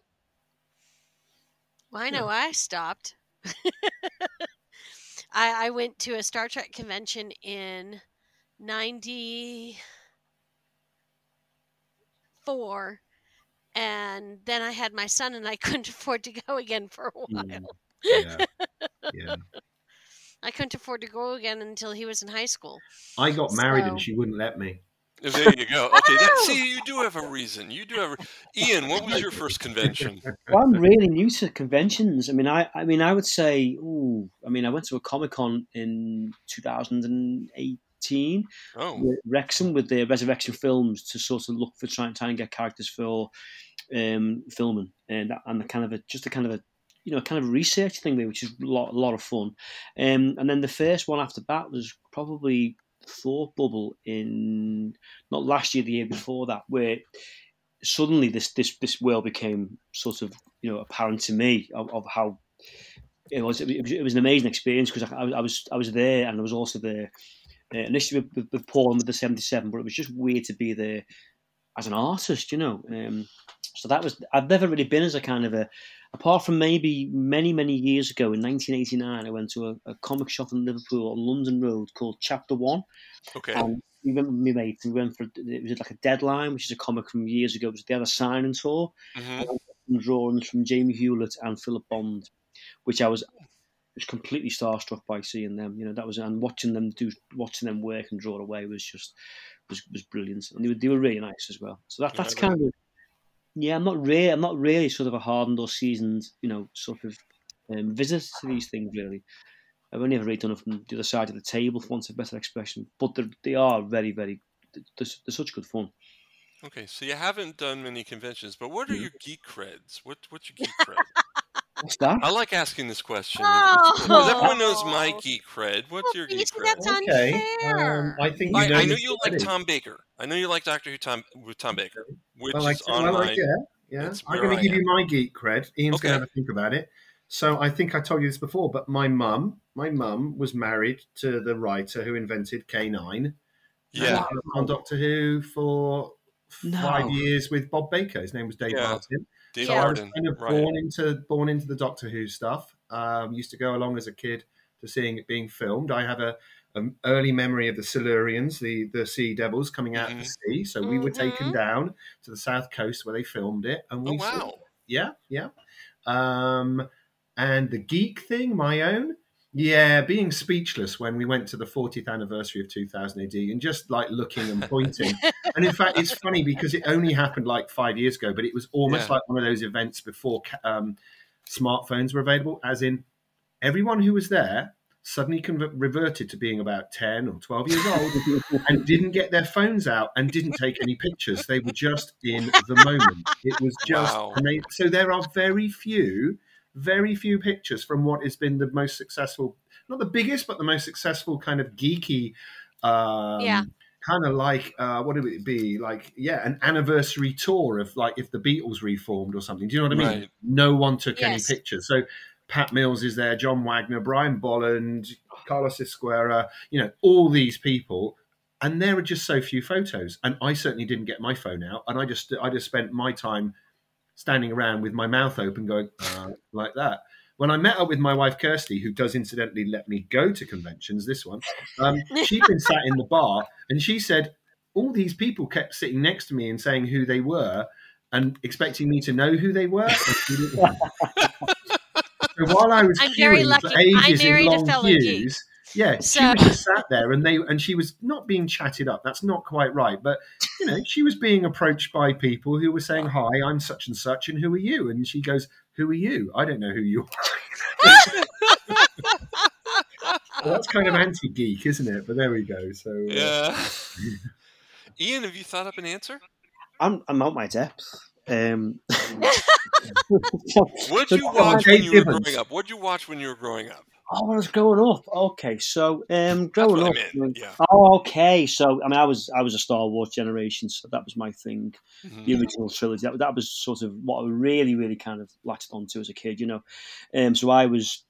Well, I know I stopped. I, I went to a Star Trek convention in 94 and then I had my son and I couldn't afford to go again for a while. Mm. yeah, yeah. I couldn't afford to go again until he was in high school. I got married So- and she wouldn't let me. There you go. Okay, that, see, you do have a reason. You do have. A, Ian, what was your first convention? Well, I'm really new to conventions. I mean, I, I mean, I would say, ooh, I mean, I went to a Comic Con in 2018 Oh, with Wrexham with the Resurrection Films to sort of look for trying trying to get characters for um, filming and and the kind of a just a kind of a you know kind of research thing there, which is a lot, a lot of fun. Um, and then the first one after that was probably Thought Bubble in not last year, the year before that, where suddenly this this this world became sort of you know apparent to me of, of how it was, it was it was an amazing experience because I, I was I was there and I was also there uh, initially with, with, with Paul and with the seventy seven, but it was just weird to be there as an artist, you know. Um, so that was I've never really been as a kind of a apart from maybe many many years ago in 1989 I went to a, a comic shop in Liverpool on London Road called Chapter One. okay. And we went with my mates and we went for it was like a deadline, which is a comic from years ago. It was they had a signing tour hmm and drawings from Jamie Hewlett and Philip Bond, which I was was completely starstruck by seeing them. You know, that was and watching them do watching them work and draw away was just was was brilliant. And they were they were really nice as well. So that that's Yeah. kind of yeah. I'm not really I'm not really sort of a hardened or seasoned you know sort of um, visitor to these things really. I've only ever really done it from the other side of the table, for want of a better expression. But they're, very, very, they're, they're such good fun. Okay, so you haven't done many conventions, but what are your geek creds? What what's your geek cred? What's that? I like asking this question Oh. because everyone knows my geek cred. What's your you geek cred? that's Okay, um, I think you I, know I know you like already. Tom Baker. I know you like Doctor Who Tom with Tom Baker, which Well, I, is on well, my. I- yeah, yeah. it's I'm where going I to give am. you my geek cred. Ian's Okay. going to have a think about it. So I think I told you this before, but my mum, my mum was married to the writer who invented K9. Yeah, on Doctor Who for No. five years with Bob Baker. His name was Dave Yeah. Martin. Dave So I was kind of Right. born into born into the Doctor Who stuff. Um, used to go along as a kid to seeing it being filmed. I have a an early memory of the Silurians, the the sea devils coming out of the Mm-hmm. sea. So we were taken Mhm. down to the south coast where they filmed it, and we Oh saw wow! it. Yeah, yeah. Um, and the geek thing, my own. Yeah, being speechless when we went to the 40th anniversary of 2000 AD and just like looking and pointing. and in fact, it's funny because it only happened like five years ago, but it was almost Yeah. like one of those events before um, smartphones were available, as in everyone who was there suddenly reverted to being about 10 or 12 years old and didn't get their phones out and didn't take any pictures. They were just in the moment. It was just Wow. So there are very few, very few pictures from what has been the most successful, not the biggest, but the most successful kind of geeky um, Yeah. kind of like uh, what would it be like? Yeah, an anniversary tour of like if the Beatles reformed or something. Do you know what I mean? Right. No one took Yes. any pictures. So Pat Mills is there, John Wagner, Brian Bolland, Carlos Ezquerra. You know, all these people. And there are just so few photos, and I certainly didn't get my phone out, and I just I just spent my time standing around with my mouth open, going uh, like that. When I met up with my wife Kirsty, who does incidentally let me go to conventions, this one, um, she'd been sat in the bar, and she said all these people kept sitting next to me and saying who they were, and expecting me to know who they were. And she didn't. so while I was I'm very queuing for lucky. I ages in married a long fellow queues, geek. yeah, she was just sat there, and they and she was not being chatted up. That's not quite right, but you know, she was being approached by people who were saying, "Hi, I'm such and such, and who are you?" And she goes, "Who are you? I don't know who you are." Well, that's kind of anti-geek, isn't it? But there we go. So uh, Yeah. Ian, have you thought up an answer? I'm, I'm out my depth. Um, What'd you watch when you were growing up? What'd you watch when you were growing up? Oh, when I was growing up. Okay, so um, growing what I up. yeah. Oh, okay. So I mean, I was I was a Star Wars generation, so that was my thing. Mhm. The original trilogy. That, that was sort of what I really, really kind of latched onto as a kid, you know. Um, so I was,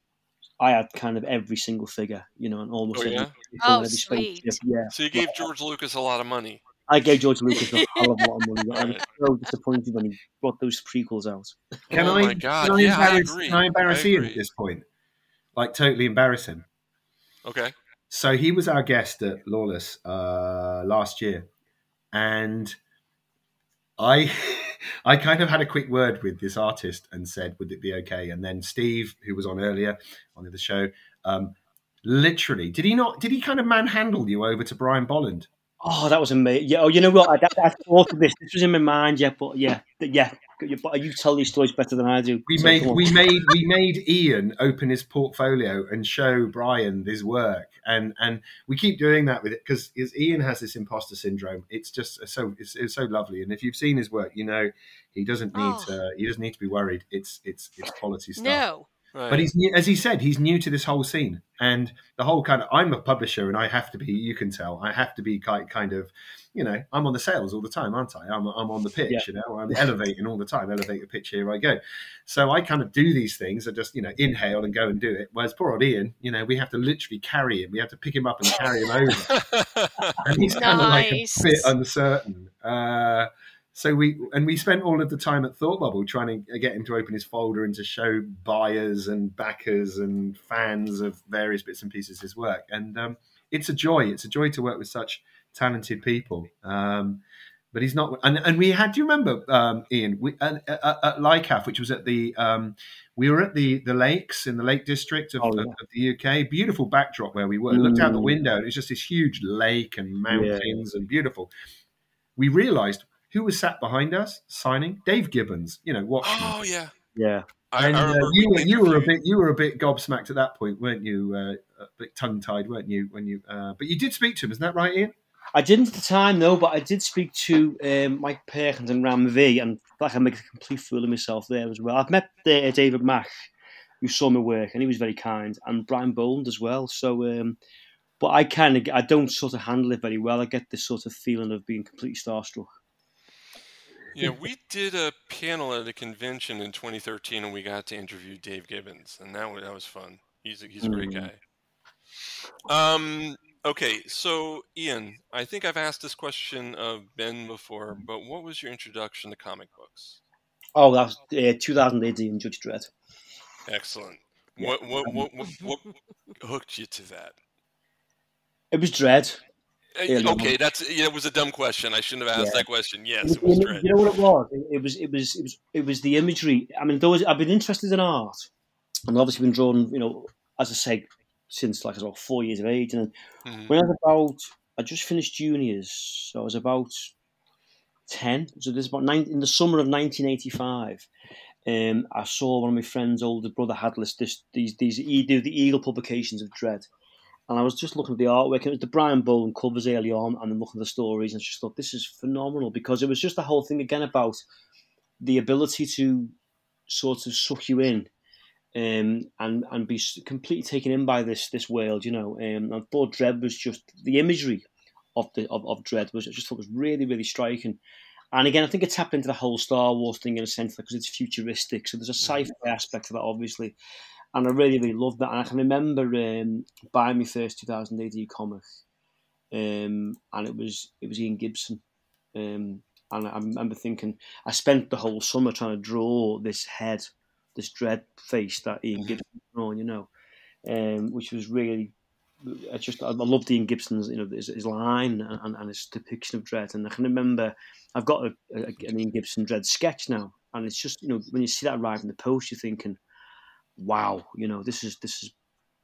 I had kind of every single figure, you know, and almost Oh, every, yeah? film Oh, every spaceship. sweet. Yeah, So you gave George Lucas a lot of money. I gave George Lucas a hell of a lot of money. I was so disappointed when he brought those prequels out. can oh I? my God! Can I yeah, I embarrass, agree. Can I embarrass I Ian agree. at this point? Like totally embarrass him. Okay. So he was our guest at Lawless uh, last year, and I I kind of had a quick word with this artist and said, "Would it be okay?" And then Steve, who was on earlier on the show, um, literally did he not? Did he kind of manhandle you over to Brian Bolland? Oh, that was amazing. Yeah. Oh, you know what? I, I thought of this. This was in my mind. Yeah, but yeah, yeah. But you tell these stories better than I do. We So made we made we made Ian open his portfolio and show Brian his work, and and we keep doing that with it because Ian has this imposter syndrome. It's just so it's, it's so lovely, and if you've seen his work, you know he doesn't need Oh. to he doesn't need to be worried. It's it's it's quality stuff. No. Right. But he's new, as he said, he's new to this whole scene, and the whole kind of. I'm a publisher, and I have to be. You can tell, I have to be kind kind of, you know, I'm on the sales all the time, aren't I? I'm I'm on the pitch, Yeah. you know, I'm elevating all the time. Elevate the pitch, here I go. So I kind of do these things. I just you know inhale and go and do it. Whereas poor old Ian, you know, we have to literally carry him. We have to pick him up and carry him over, and he's kind of like a bit uncertain. Uh, so we and we spent all of the time at Thought Bubble trying to get him to open his folder and to show buyers and backers and fans of various bits and pieces of his work. And um, it's a joy. It's a joy to work with such talented people. Um, but he's not. And, and we had. Do you remember, um, Ian? We at, at, at LICAF, which was at the. Um, we were at the the lakes in the Lake District of, Oh, yeah. of, of the UK. Beautiful backdrop where we were. Looked out the Mm. window, and it was just this huge lake and mountains and beautiful. We realised who was sat behind us signing Dave Gibbons. You know, Watchmen. oh yeah. Yeah. And I uh, you, were, you were a bit you were a bit gobsmacked at that point, weren't you? Uh, a bit tongue tied, weren't you? When you uh, but you did speak to him, isn't that right, Ian? I didn't at the time, no, but I did speak to um, Mike Perkins and Ram V, and I feel like I make a complete fool of myself there as well. I've met uh, David Mack, who saw my work, and he was very kind, and Brian Bolland as well. So, um, but I kind of, I don't sort of handle it very well. I get this sort of feeling of being completely starstruck. Yeah, we did a panel at a convention in 2013, and we got to interview Dave Gibbons, and that was, that was fun. He's a, he's a great Mm. guy. Um. Okay, so Ian, I think I've asked this question of Ben before, but what was your introduction to comic books? Oh, that was uh, 2018 Judge Dredd. Excellent. What what what what, what hooked you to that? It was Dredd. Uh, Yeah, no, okay, that's yeah, it was a dumb question. I shouldn't have asked Yeah. that question. Yes, It it was was- Dredd. You know what it was? It, it was. It was. It was. It was the imagery. I mean, those. I've been interested in art, and obviously been drawn. You know, as I say, since like I was about four years of age. And Mhm. when I was about, I just finished juniors, so I was about ten. So this about nine in the summer of 1985. Um, I saw one of my friends' older brother had this, this these these he do the Eagle publications of Dredd. And I was just looking at the artwork. and It was the Brian Bolland covers early on, and then looking at the stories, and I just thought this is phenomenal because it was just the whole thing again about the ability to sort of suck you in, um, and and be completely taken in by this this world. You know, um, I thought Dredd was just the imagery of the of, of Dredd was I just thought was really really striking. And again, I think it tapped into the whole Star Wars thing in a sense because it's futuristic. So there's a sci-fi aspect to that, obviously, and I really really loved that. And I can remember um, buying my first 2000 AD comic, um, and it was it was Ian Gibson. Um, and I remember thinking, I spent the whole summer trying to draw this head, this Dredd face that Ian Gibson drawn, you know, um, which was really I just I loved Ian Gibson's you know his, his line and, and, his depiction of Dredd, and I can remember I've got a, a, an Ian Gibson Dredd sketch now, and it's just you know when you see that arrive in the post, you're thinking, wow, you know this is this is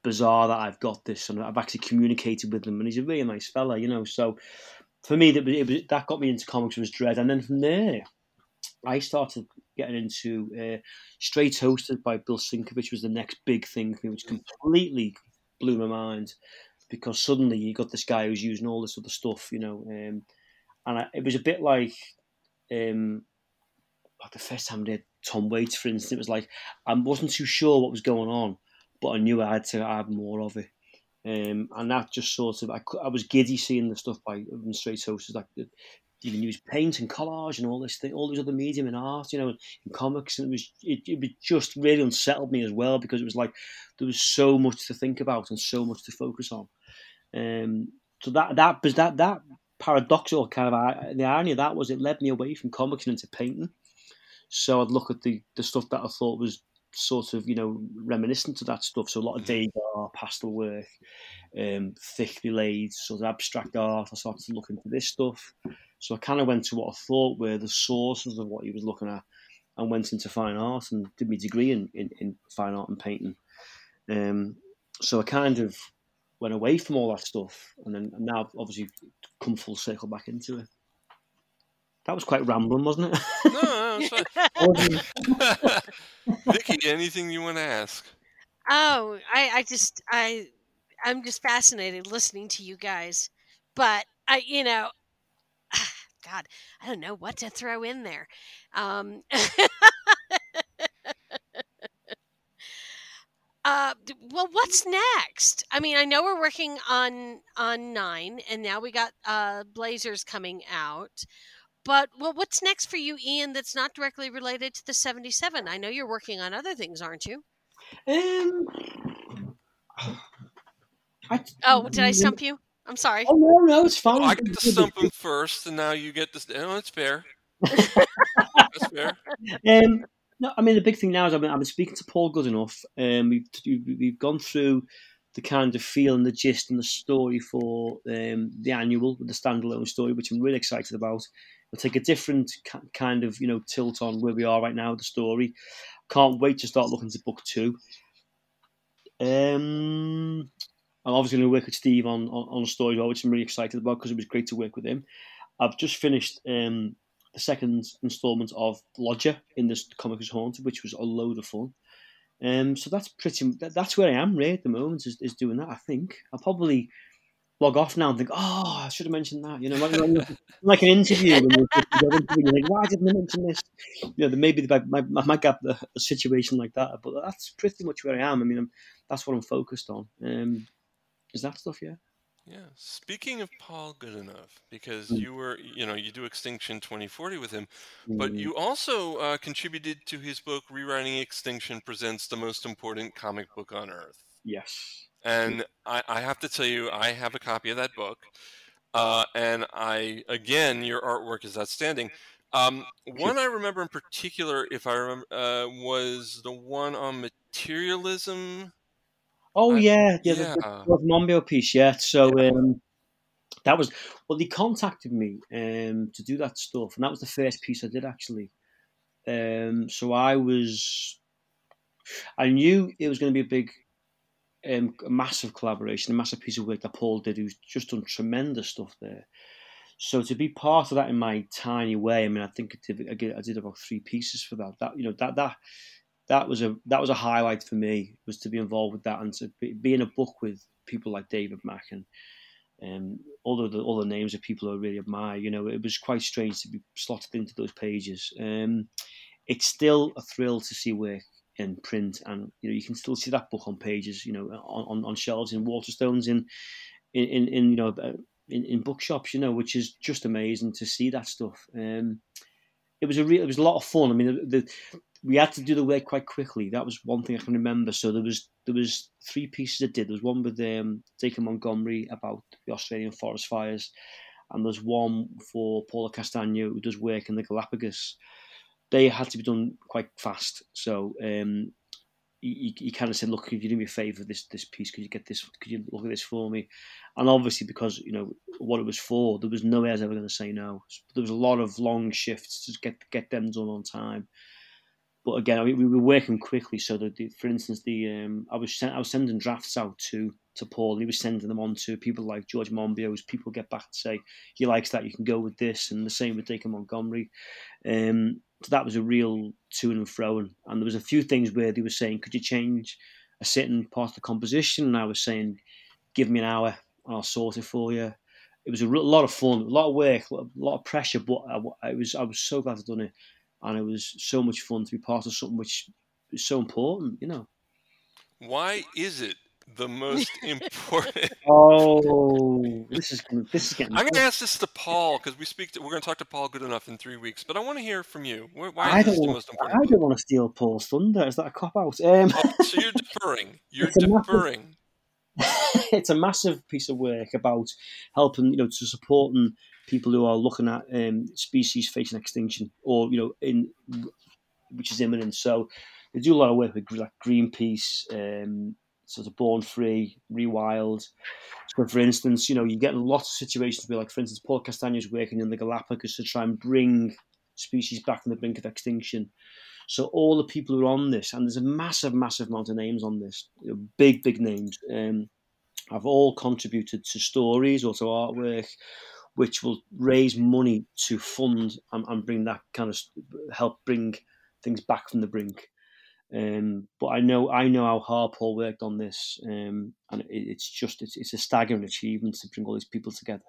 bizarre that I've got this, and I've actually communicated with him, and he's a really nice fella, you know. So for me, that was, that got me into comics was Dredd, and then from there, I started getting into uh, Stray Toasters by Bill Sienkiewicz was the next big thing for me, which completely blew my mind because suddenly you got this guy who's using all this other stuff, you know, um, and I, it was a bit like, um, like the first time I did Tom Waits, for instance, it was like I wasn't too sure what was going on, but I knew I had to have more of it. Um, and that just sort of I, I was giddy seeing the stuff by Stray Toasters like the, you can use paint and collage and all this thing, all these other medium in art, you know, in comics, and it was it, it just really unsettled me as well because it was like there was so much to think about and so much to focus on. Um, so that that that that paradoxical kind of the irony of that was it led me away from comics and into painting. So I'd look at the the stuff that I thought was sort of you know reminiscent to that stuff. So a lot of Degas, pastel work, um, thickly laid sort of abstract art. I started to look into this stuff. So I kind of went to what I thought were the sources of what he was looking at and went into fine art and did my degree in, in, in fine art and painting. Um, so I kind of went away from all that stuff and then now obviously come full circle back into it. That was quite rambling, wasn't it? No, no fine. Vicky, anything you want to ask? Oh, I, I just I I'm just fascinated listening to you guys. But I you know God, I don't know what to throw in there. Um, uh, well, what's next? I mean, I know we're working on on nine, and now we got uh, Blazers coming out. But well, what's next for you, Ian? That's not directly related to the seventy-seven. I know you're working on other things, aren't you? Um. I, oh, did I stump you? I'm sorry. Oh no, no, it's fine. Well, I get to stump him first, and now you get this. Oh, that's fair. that's fair. Um, no, I mean the big thing now is I've been, I've been speaking to Paul Goodenough. Um, we've we've gone through the kind of feel and the gist and the story for um, the annual, the standalone story, which I'm really excited about. We'll take a different kind of you know tilt on where we are right now with the story. Can't wait to start looking to book two. Um, I'm obviously going to work with Steve on, on, on a story which I'm really excited about because it was great to work with him. I've just finished um, the second instalment of Lodger in this comic is haunted, which was a load of fun. Um, so that's pretty. That's where I am really at the moment is, is doing that. I think I'll probably log off now and think, oh, I should have mentioned that. You know, like, like an interview. When you're like, why didn't I mention this? You know, maybe I might, might get a, a, situation like that, but that's pretty much where I am. I mean, I'm, that's what I'm focused on. Um, is that stuff, yeah. Yeah. Speaking of Paul Goodenough, because mm. you were, you know, you do Extinction 2040 with him, but you also uh, contributed to his book Rewriting Extinction Presents the Most Important Comic Book on Earth. Yes. And I, I have to tell you, I have a copy of that book. Uh, and I, again, your artwork is outstanding. Um, one I remember in particular, if I remember, uh, was the one on materialism Oh yeah, yeah, yeah. The, the, Monbiot piece. Yeah, so um, that was well. They contacted me um, to do that stuff, and that was the first piece I did actually. Um, so I was, I knew it was going to be a big, um, a massive collaboration, a massive piece of work that Paul did, who's just done tremendous stuff there. So to be part of that in my tiny way, I mean, I think I did, I did about three pieces for that. That you know that that that was a that was a highlight for me was to be involved with that and to be, be in a book with people like David Mack and um, all the all the names of people I really admire. You know, it was quite strange to be slotted into those pages. Um, it's still a thrill to see work in print, and you know you can still see that book on pages. You know, on, on, shelves in Waterstones in in, in, you know in, in bookshops, you know, which is just amazing to see that stuff. Um, it was a real, it was a lot of fun. I mean, the, the, we had to do the work quite quickly. That was one thing I can remember. So there was there was three pieces I did. There was one with um, Dacre Montgomery about the Australian forest fires, and there's one for Paula Castaño who does work in the Galapagos. They had to be done quite fast. So um, he, he kind of said, "Look, could you do me a favour, this this piece, could you get this? Could you look at this for me?" And obviously, because you know what it was for, there was no way I was ever going to say no. There was a lot of long shifts to get get them done on time. But again, I mean, we were working quickly, so that, the, for instance, the um, I was sent, I was sending drafts out to to Paul, he was sending them on to people like George Monbiot's. People get back and say he likes that, you can go with this, and the same with Dacre Montgomery. Um, so that was a real to and fro, and, and there was a few things where they were saying, could you change a certain part of the composition? And I was saying, give me an hour, and I'll sort it for you. It was a lot of fun, a lot of work, a lot of pressure, but I, I was I was so glad I'd done it, and it was so much fun to be part of something which is so important, you know. Why is it the most important. oh, this is this is getting. I'm going to ask this to Paul because we speak. To, we're going to talk to Paul Goodenough in three weeks, but I want to hear from you. Why I is this don't the want, most important? I don't want to steal Paul's thunder. Is that a cop out? Um, Oh, so you're deferring. You're It's a massive- deferring. it's a massive piece of work about helping, you know, to supporting people who are looking at um, species facing extinction or you know in which is imminent. So they do a lot of work with like Greenpeace, um, sort of Born Free, Rewild. So for instance, you know, you get lots of situations where, like for instance, Paul Castaño's working in the Galapagos to try and bring species back from the brink of extinction. So all the people who are on this, and there's a massive, massive amount of names on this, big, big names, um, have all contributed to stories or to artwork, which will raise money to fund and, and bring that kind of help bring things back from the brink. Um, but I know I know how hard Paul worked on this, um, and it, it's just it's, it's a staggering achievement to bring all these people together.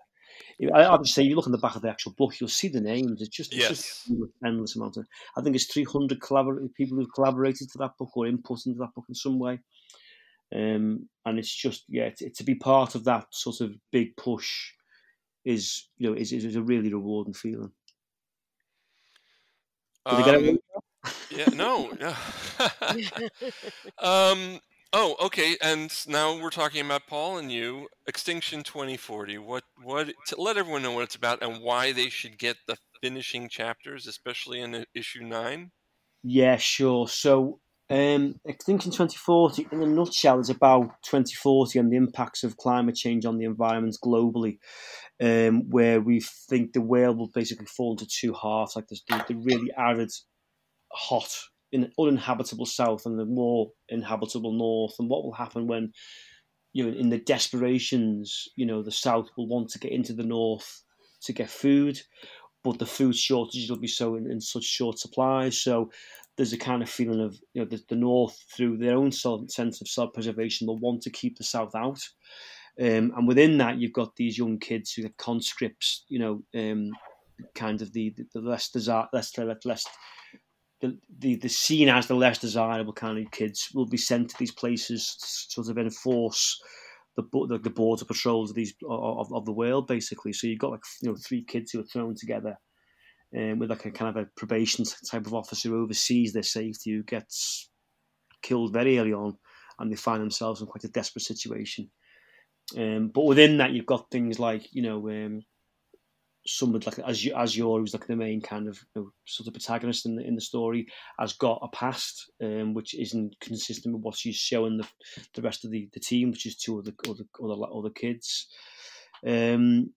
I, I would say you look on the back of the actual book, you'll see the names. It's just, it's just an endless amount of. I think it's three hundred collabor- people who've collaborated to that book or input into that book in some way. Um, and it's just yeah, to, to be part of that sort of big push is you know is, is a really rewarding feeling. Did I get it Um, yeah, no. yeah. um, oh, okay. And now we're talking about Paul and you. Extinction 2040. What? What? Let everyone know what it's about and why they should get the finishing chapters, especially in issue nine. Yeah, sure. So, um, Extinction 2040, in a nutshell, is about 2040 and the impacts of climate change on the environment globally, um, where we think the world will basically fall into two halves, like the, the really arid, hot, in, uninhabitable south and the more inhabitable north. And what will happen when, you know, in the desperations, you know, the south will want to get into the north to get food, but the food shortages will be so in, in such short supply. So there's a kind of feeling of you know the, the north through their own sense of self-preservation will want to keep the south out. Um, and within that, you've got these young kids who are conscripts, you know, um, kind of the, the, the less desire, less less the, the the seen as the less desirable kind of kids will be sent to these places to sort of enforce the the, the border patrols of these of, of the world basically. So you've got like you know three kids who are thrown together, um, with like a kind of a probation type of officer who oversees their safety who gets killed very early on, and they find themselves in quite a desperate situation. Um, but within that, you've got things like you know um, someone like as Azure, who's like the main kind of you know, sort of protagonist in the in the story, has got a past um, which isn't consistent with what she's showing the the rest of the, the team, which is two other other other, other kids. Um,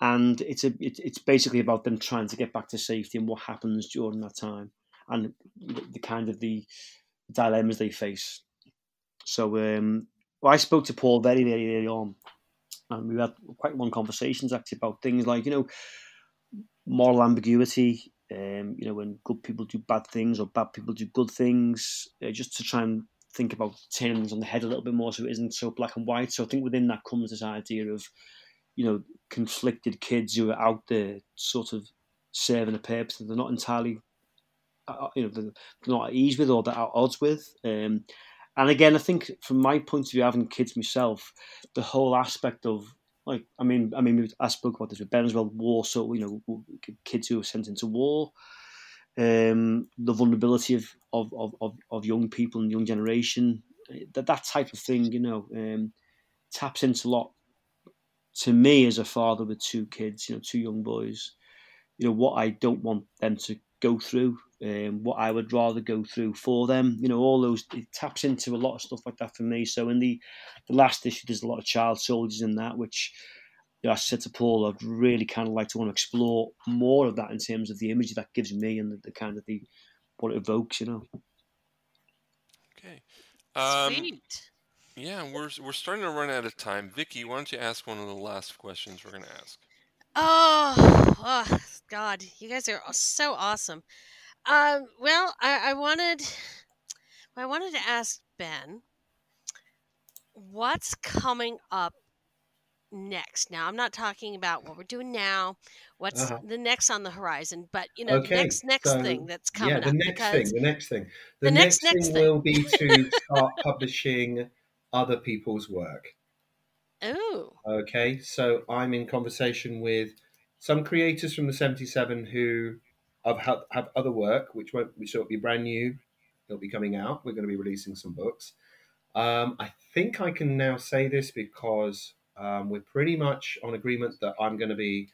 and it's a it, it's basically about them trying to get back to safety and what happens during that time, and the, the kind of the dilemmas they face. So um, well, I spoke to Paul very very early on, and we had quite long conversations actually about things like you know moral ambiguity. Um, you know, when good people do bad things or bad people do good things, uh, just to try and think about turning things on the head a little bit more so it isn't so black and white. So I think within that comes this idea of, you know, conflicted kids who are out there sort of serving a purpose that they're not entirely, uh, you know, they're not at ease with or they're at odds with. Um, and again, I think from my point of view, having kids myself, the whole aspect of Like, I mean, I mean, I spoke about this with Ben as well. War, so you know, kids who are sent into war, um, the vulnerability of, of, of, of young people and young generation, that that type of thing, you know, um, taps into a lot. To me, as a father with two kids, you know, two young boys, you know, what I don't want them to go through, um, what I would rather go through for them, you know, all those it taps into a lot of stuff like that for me. So in the the last issue, there's a lot of child soldiers in that, which you know, I said to Paul, I'd really kind of like to want to explore more of that in terms of the image that gives me and the, the kind of the what it evokes, you know. Okay. Um, Sweet. Yeah, we're we're starting to run out of time. Vicky, why don't you ask one of the last questions we're going to ask? Oh, oh, God, you guys are so awesome. Um, well, I, I wanted, I wanted to ask Ben, what's coming up next? Now, I'm not talking about what we're doing now. What's Uh-huh. the next on the horizon? But you know, Okay, the next next so, thing that's coming yeah, the up. next thing, the next thing, the, the next, next- next thing, thing. will be to start publishing other people's work. oh, Okay, so I'm in conversation with some creators from the 77 who have have, have other work, which won't which will be brand new. It'll be coming out. We're going to be releasing some books. Um, I think I can now say this because um, we're pretty much on agreement that I'm going to be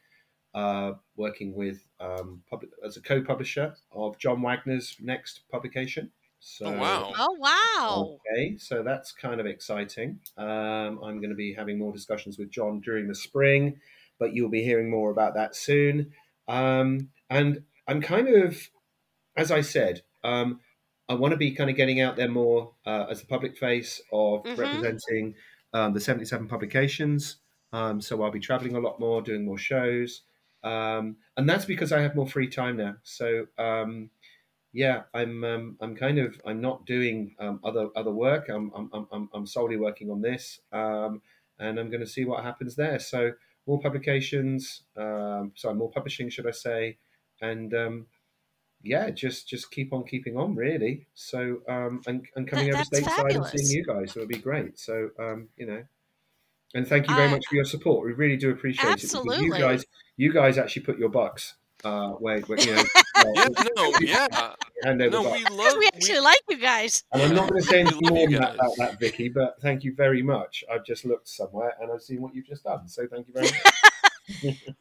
uh, working with um, pub- as a co-publisher of John Wagner's next publication. So, Oh, wow. oh wow, Okay, so that's kind of exciting. Um, I'm going to be having more discussions with John during the spring, but you'll be hearing more about that soon. Um, and I'm kind of, as I said, um, I want to be kind of getting out there more uh, as the public face of Mhm. representing um, the 77 publications. Um, so I'll be traveling a lot more, doing more shows. Um, and that's because I have more free time now. So, um, yeah, I'm um, I'm kind of I'm not doing um, other other work. I'm I'm, I'm I'm solely working on this, um, and I'm going to see what happens there. So more publications, um, sorry, more publishing, should I say, and um, yeah, just just keep on keeping on, really. So um, and and coming That- over that's stateside and seeing you guys, so it would be great. So um, you know. And thank you very I- much for your support. We really do appreciate it. Absolutely. You guys, you guys actually put your bucks uh, where, where you know, Yeah, no, yeah. hand over No, bucks. we love. we actually like you guys. And I'm not going to say anything more you than that about that, Vicky, but thank you very much. I've just looked somewhere and I've seen what you've just done. So thank you very much.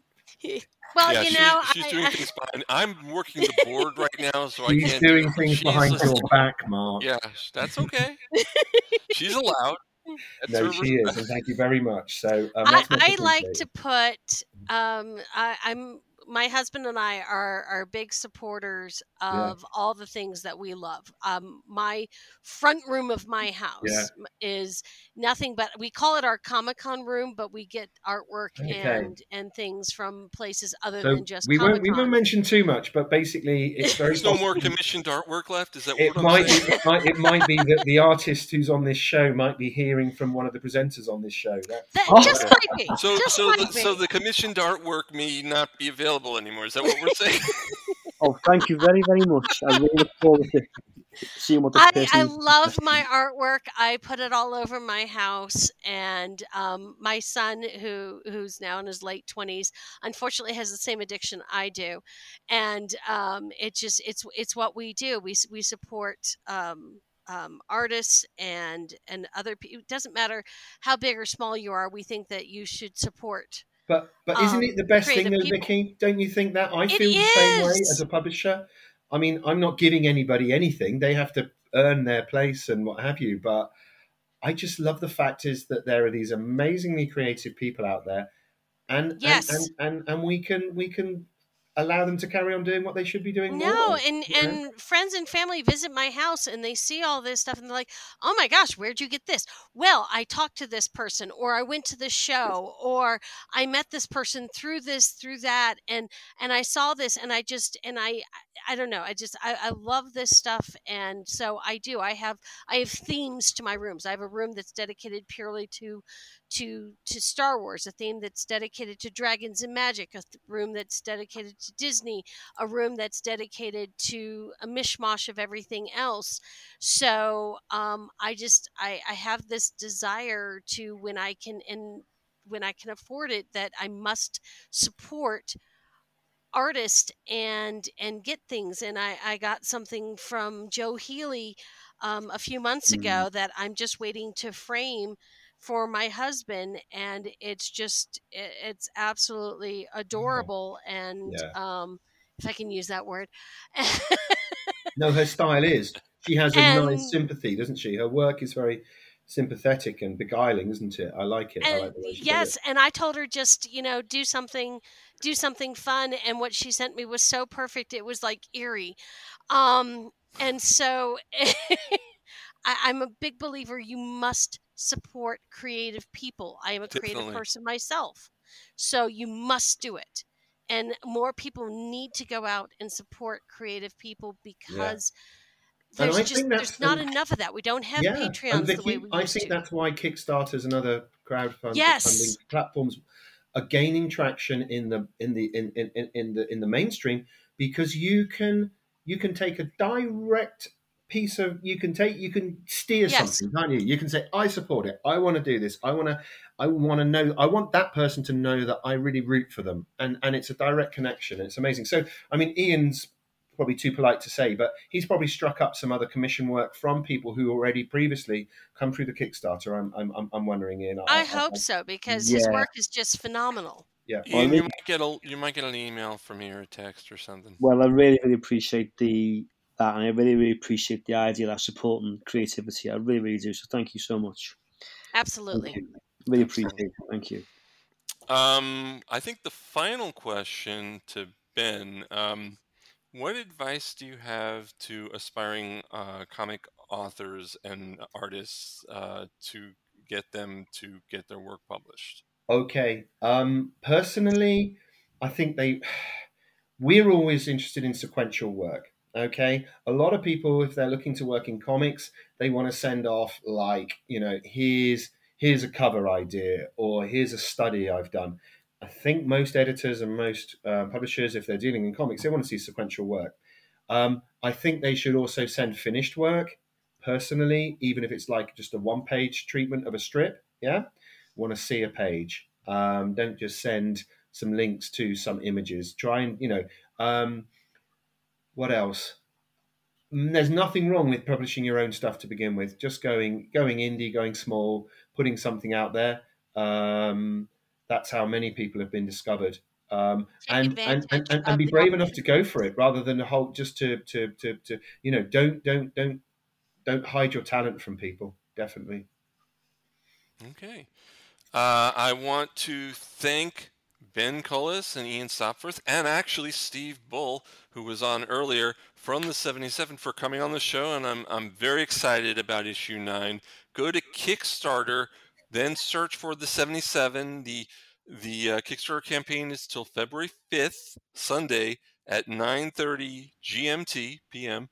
Well, yeah, you she- know, she's I- doing I- things behind. I'm working the board right now, so I can't. doing do- things she's behind a- your back, Mark. Yeah, that's okay. She's allowed. That's No, her she is, and thank you very much. So um, I, I like to put um I, I'm my husband and I are are big supporters Yeah. of all the things that we love. Um my front room of my house Yeah. is nothing but we call it our Comic Con room, but we get artwork Okay. and and things from places other So than just we won't we won't mention too much, but basically it's very There's no more commissioned artwork left. Is that It I'm might, saying? it might it might be that the artist who's on this show might be hearing from one of the presenters on this show. That, That Oh. just might be. So, just so, might the, be. so the commissioned artwork may not be available anymore. Is that what we're saying? Oh, thank you very, very much. I really look forward to seeing what this I, person. I love my artwork. I put it all over my house, and um, my son, who who's now in his late twenties, unfortunately has the same addiction I do, and um, it just it's it's what we do. We we support. Um, um, artists and and other people. It doesn't matter how big or small you are. We think that you should support. But but isn't um, it the best thing though, people. Vicky? Don't you think that? I It feel the same way as a publisher. I mean, I'm not giving anybody anything; they have to earn their place and what have you. But I just love the fact is that there are these amazingly creative people out there, and Yes. and, and, and, and we can we can allow them to carry on doing what they should be doing. No, more, and you know? and friends and family visit my house and they see all this stuff and they're like, "Oh my gosh, where'd you get this?" Well, I talked to this person, or I went to this show, or I met this person through this, through that, and and I saw this, and I just and I I don't know, I just I, I love this stuff, and so I do. I have I have themes to my rooms. I have a room that's dedicated purely to to to Star Wars, a theme that's dedicated to dragons and magic, a th- room that's dedicated to Disney, a room that's dedicated to a mishmash of everything else. So um, I just I, I have this desire to when I can and when I can afford it that I must support artists and and get things and I, I got something from Joe Healy um, a few months Mm. ago that I'm just waiting to frame for my husband and it's just it, it's absolutely adorable and Yeah. um if I can use that word No, her style is. She has a And- nice sympathy, doesn't she? Her work is very sympathetic and beguiling, isn't it? I like it. I like the way she yes it. and i told her just you know do something do something fun and what she sent me was so perfect it was like eerie um and so I, i'm a big believer you must support creative people. I am a creative person myself. So you must do it. And more people need to go out and support creative people because And there's just think that's there's not the- enough of that. We don't have yeah, patreons and the way Vicky, we I used think to. that's why Kickstarters and other crowdfunding Yes. platforms are gaining traction in the in the in, in, in, in the in the mainstream because you can you can take a direct piece of you can take you can steer Yes. something can't you? You can say i support it. I want to do this. I want to i want to know i want that person to know that i really root for them. And and it's a direct connection. It's amazing. So i mean ian's probably too polite to say but he's probably struck up some other commission work from people who already previously come through the kickstarter. I'm i'm, I'm- I'm wondering ian. I hope so because his work is just phenomenal. yeah. Ian, I you might get a you might get an email from me or a text or something. Well, I really, really appreciate the that, and I really, really appreciate the idea of supporting creativity. I really, really do. So, thank you so much. Absolutely. Really appreciate it. Thank you. Um, I think the final question to Ben: um, What advice do you have to aspiring uh, comic authors and artists uh, to get them to get their work published? Okay. Um, personally, I think they. We're always interested in sequential work. Okay. A lot of people, if they're looking to work in comics, they want to send off like, you know, here's here's a cover idea or here's a study I've done. I think most editors and most uh, publishers, if they're dealing in comics, they want to see sequential work. Um, I think they should also send finished work. Personally, even if it's like just a one-page treatment of a strip, yeah, want to see a page. Um, don't just send some links to some images. Try and you know, um, what else? Mm, There's nothing wrong with publishing your own stuff to begin with. Just going going indie, going small, putting something out there. Um, that's how many people have been discovered. Um, and, and, and, and, and be brave enough to go for it rather than hold just to, to, to, to you know don't don't don't don't hide your talent from people definitely Okay. Uh, I want to thank Ben Cullis and Ian Stopforth, and actually Steve Bull, who was on earlier from the 77, for coming on the show. And I'm, I'm very excited about issue 9. Go to Kickstarter, then search for the 77. The, the uh, Kickstarter campaign is till February 5th, Sunday at 9.30 GMT PM.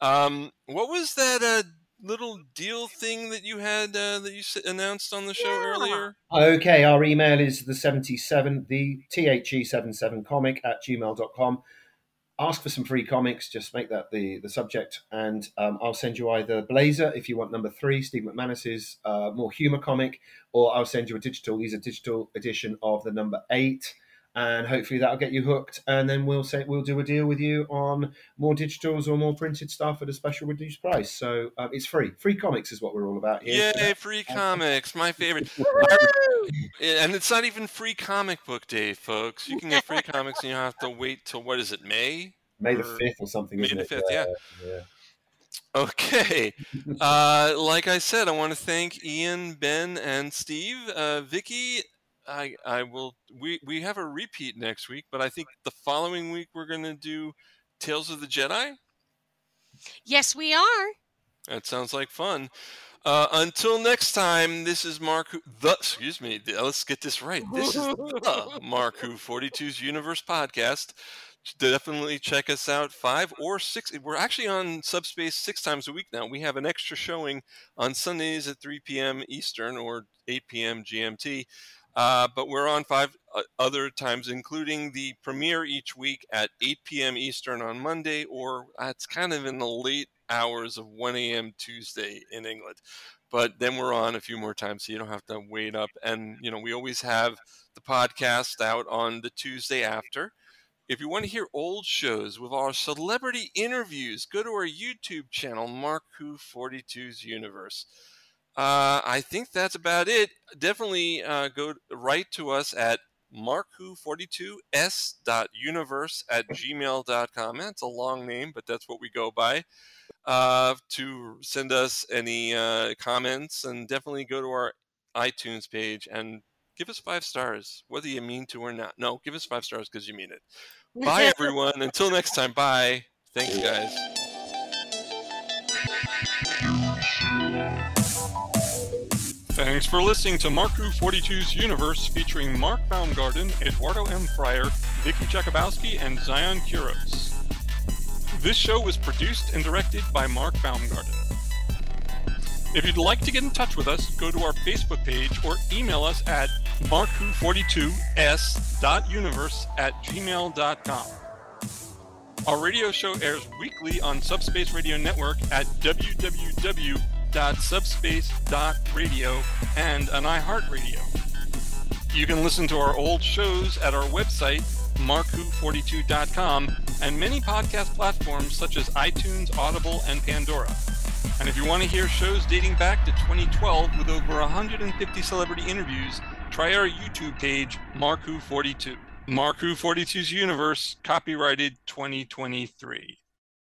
Um, what was that uh, little deal thing that you had uh, that you announced on the show Yeah. earlier? Okay, our email is the 77, the THE77 comic at gmail.com. Ask for some free comics, just make that the, the subject, and um, I'll send you either Blazer if you want number three, Steve MacManus's uh, more humor comic, or I'll send you a digital, these are digital edition of the number eight. And hopefully that'll get you hooked, and then we'll say we'll do a deal with you on more digitals or more printed stuff at a special reduced price. So um, it's free. Free comics is what we're all about here. Yay, free comics, my favorite. and it's not even free comic book day, folks. You can get free comics and you have to wait till, what is it, May? May the fifth or something. May the it? 5th, yeah. yeah. Okay. Uh, like I said, I want to thank Ian, Ben, and Steve. Uh, Vicky, I, I will. We, we have a repeat next week, but I think the following week we're going to do Tales of the Jedi. Yes, we are. That sounds like fun. Uh, until next time, this is Mark. Who, the excuse me. Let's get this right. This is the Mark Who 42's Universe podcast. Definitely check us out five or six. We're actually on Subspace six times a week now. We have an extra showing on Sundays at 3 p.m. Eastern or 8 p.m. GMT. Uh, but we're on five uh, other times, including the premiere each week at 8 p.m. Eastern on Monday, or uh, it's kind of in the late hours of 1 a.m. Tuesday in England. but then we're on a few more times, so you don't have to wait up. And you know, we always have the podcast out on the Tuesday after. If you want to hear old shows with our celebrity interviews, go to our YouTube channel, Mark Who 42's Universe. Uh, I think that's about it. Definitely uh, go write to us at markwho42s.universe at gmail.com. That's a long name, but that's what we go by. Uh, to send us any uh, comments and definitely go to our iTunes page and give us five stars, whether you mean to or not. No, give us five stars because you mean it. Bye, everyone. Until next time, bye. Thanks, guys. Thanks for listening to Mark Who 42's Universe featuring Mark Baumgarten, Eduardo M. Fryer, Vicky Jakubowski, and Zion Kuros. This show was produced and directed by Mark Baumgarten. If you'd like to get in touch with us, go to our Facebook page or email us at markwho42s.universe at gmail.com. Our radio show airs weekly on Subspace Radio Network at www.subspace.radio and on iHeartRadio. You can listen to our old shows at our website, markwho42.com, and many podcast platforms such as iTunes, Audible, and Pandora. And if you want to hear shows dating back to 2012 with over 150 celebrity interviews, try our YouTube page, MarkWho42. Marku 42's Universe, copyrighted 2023.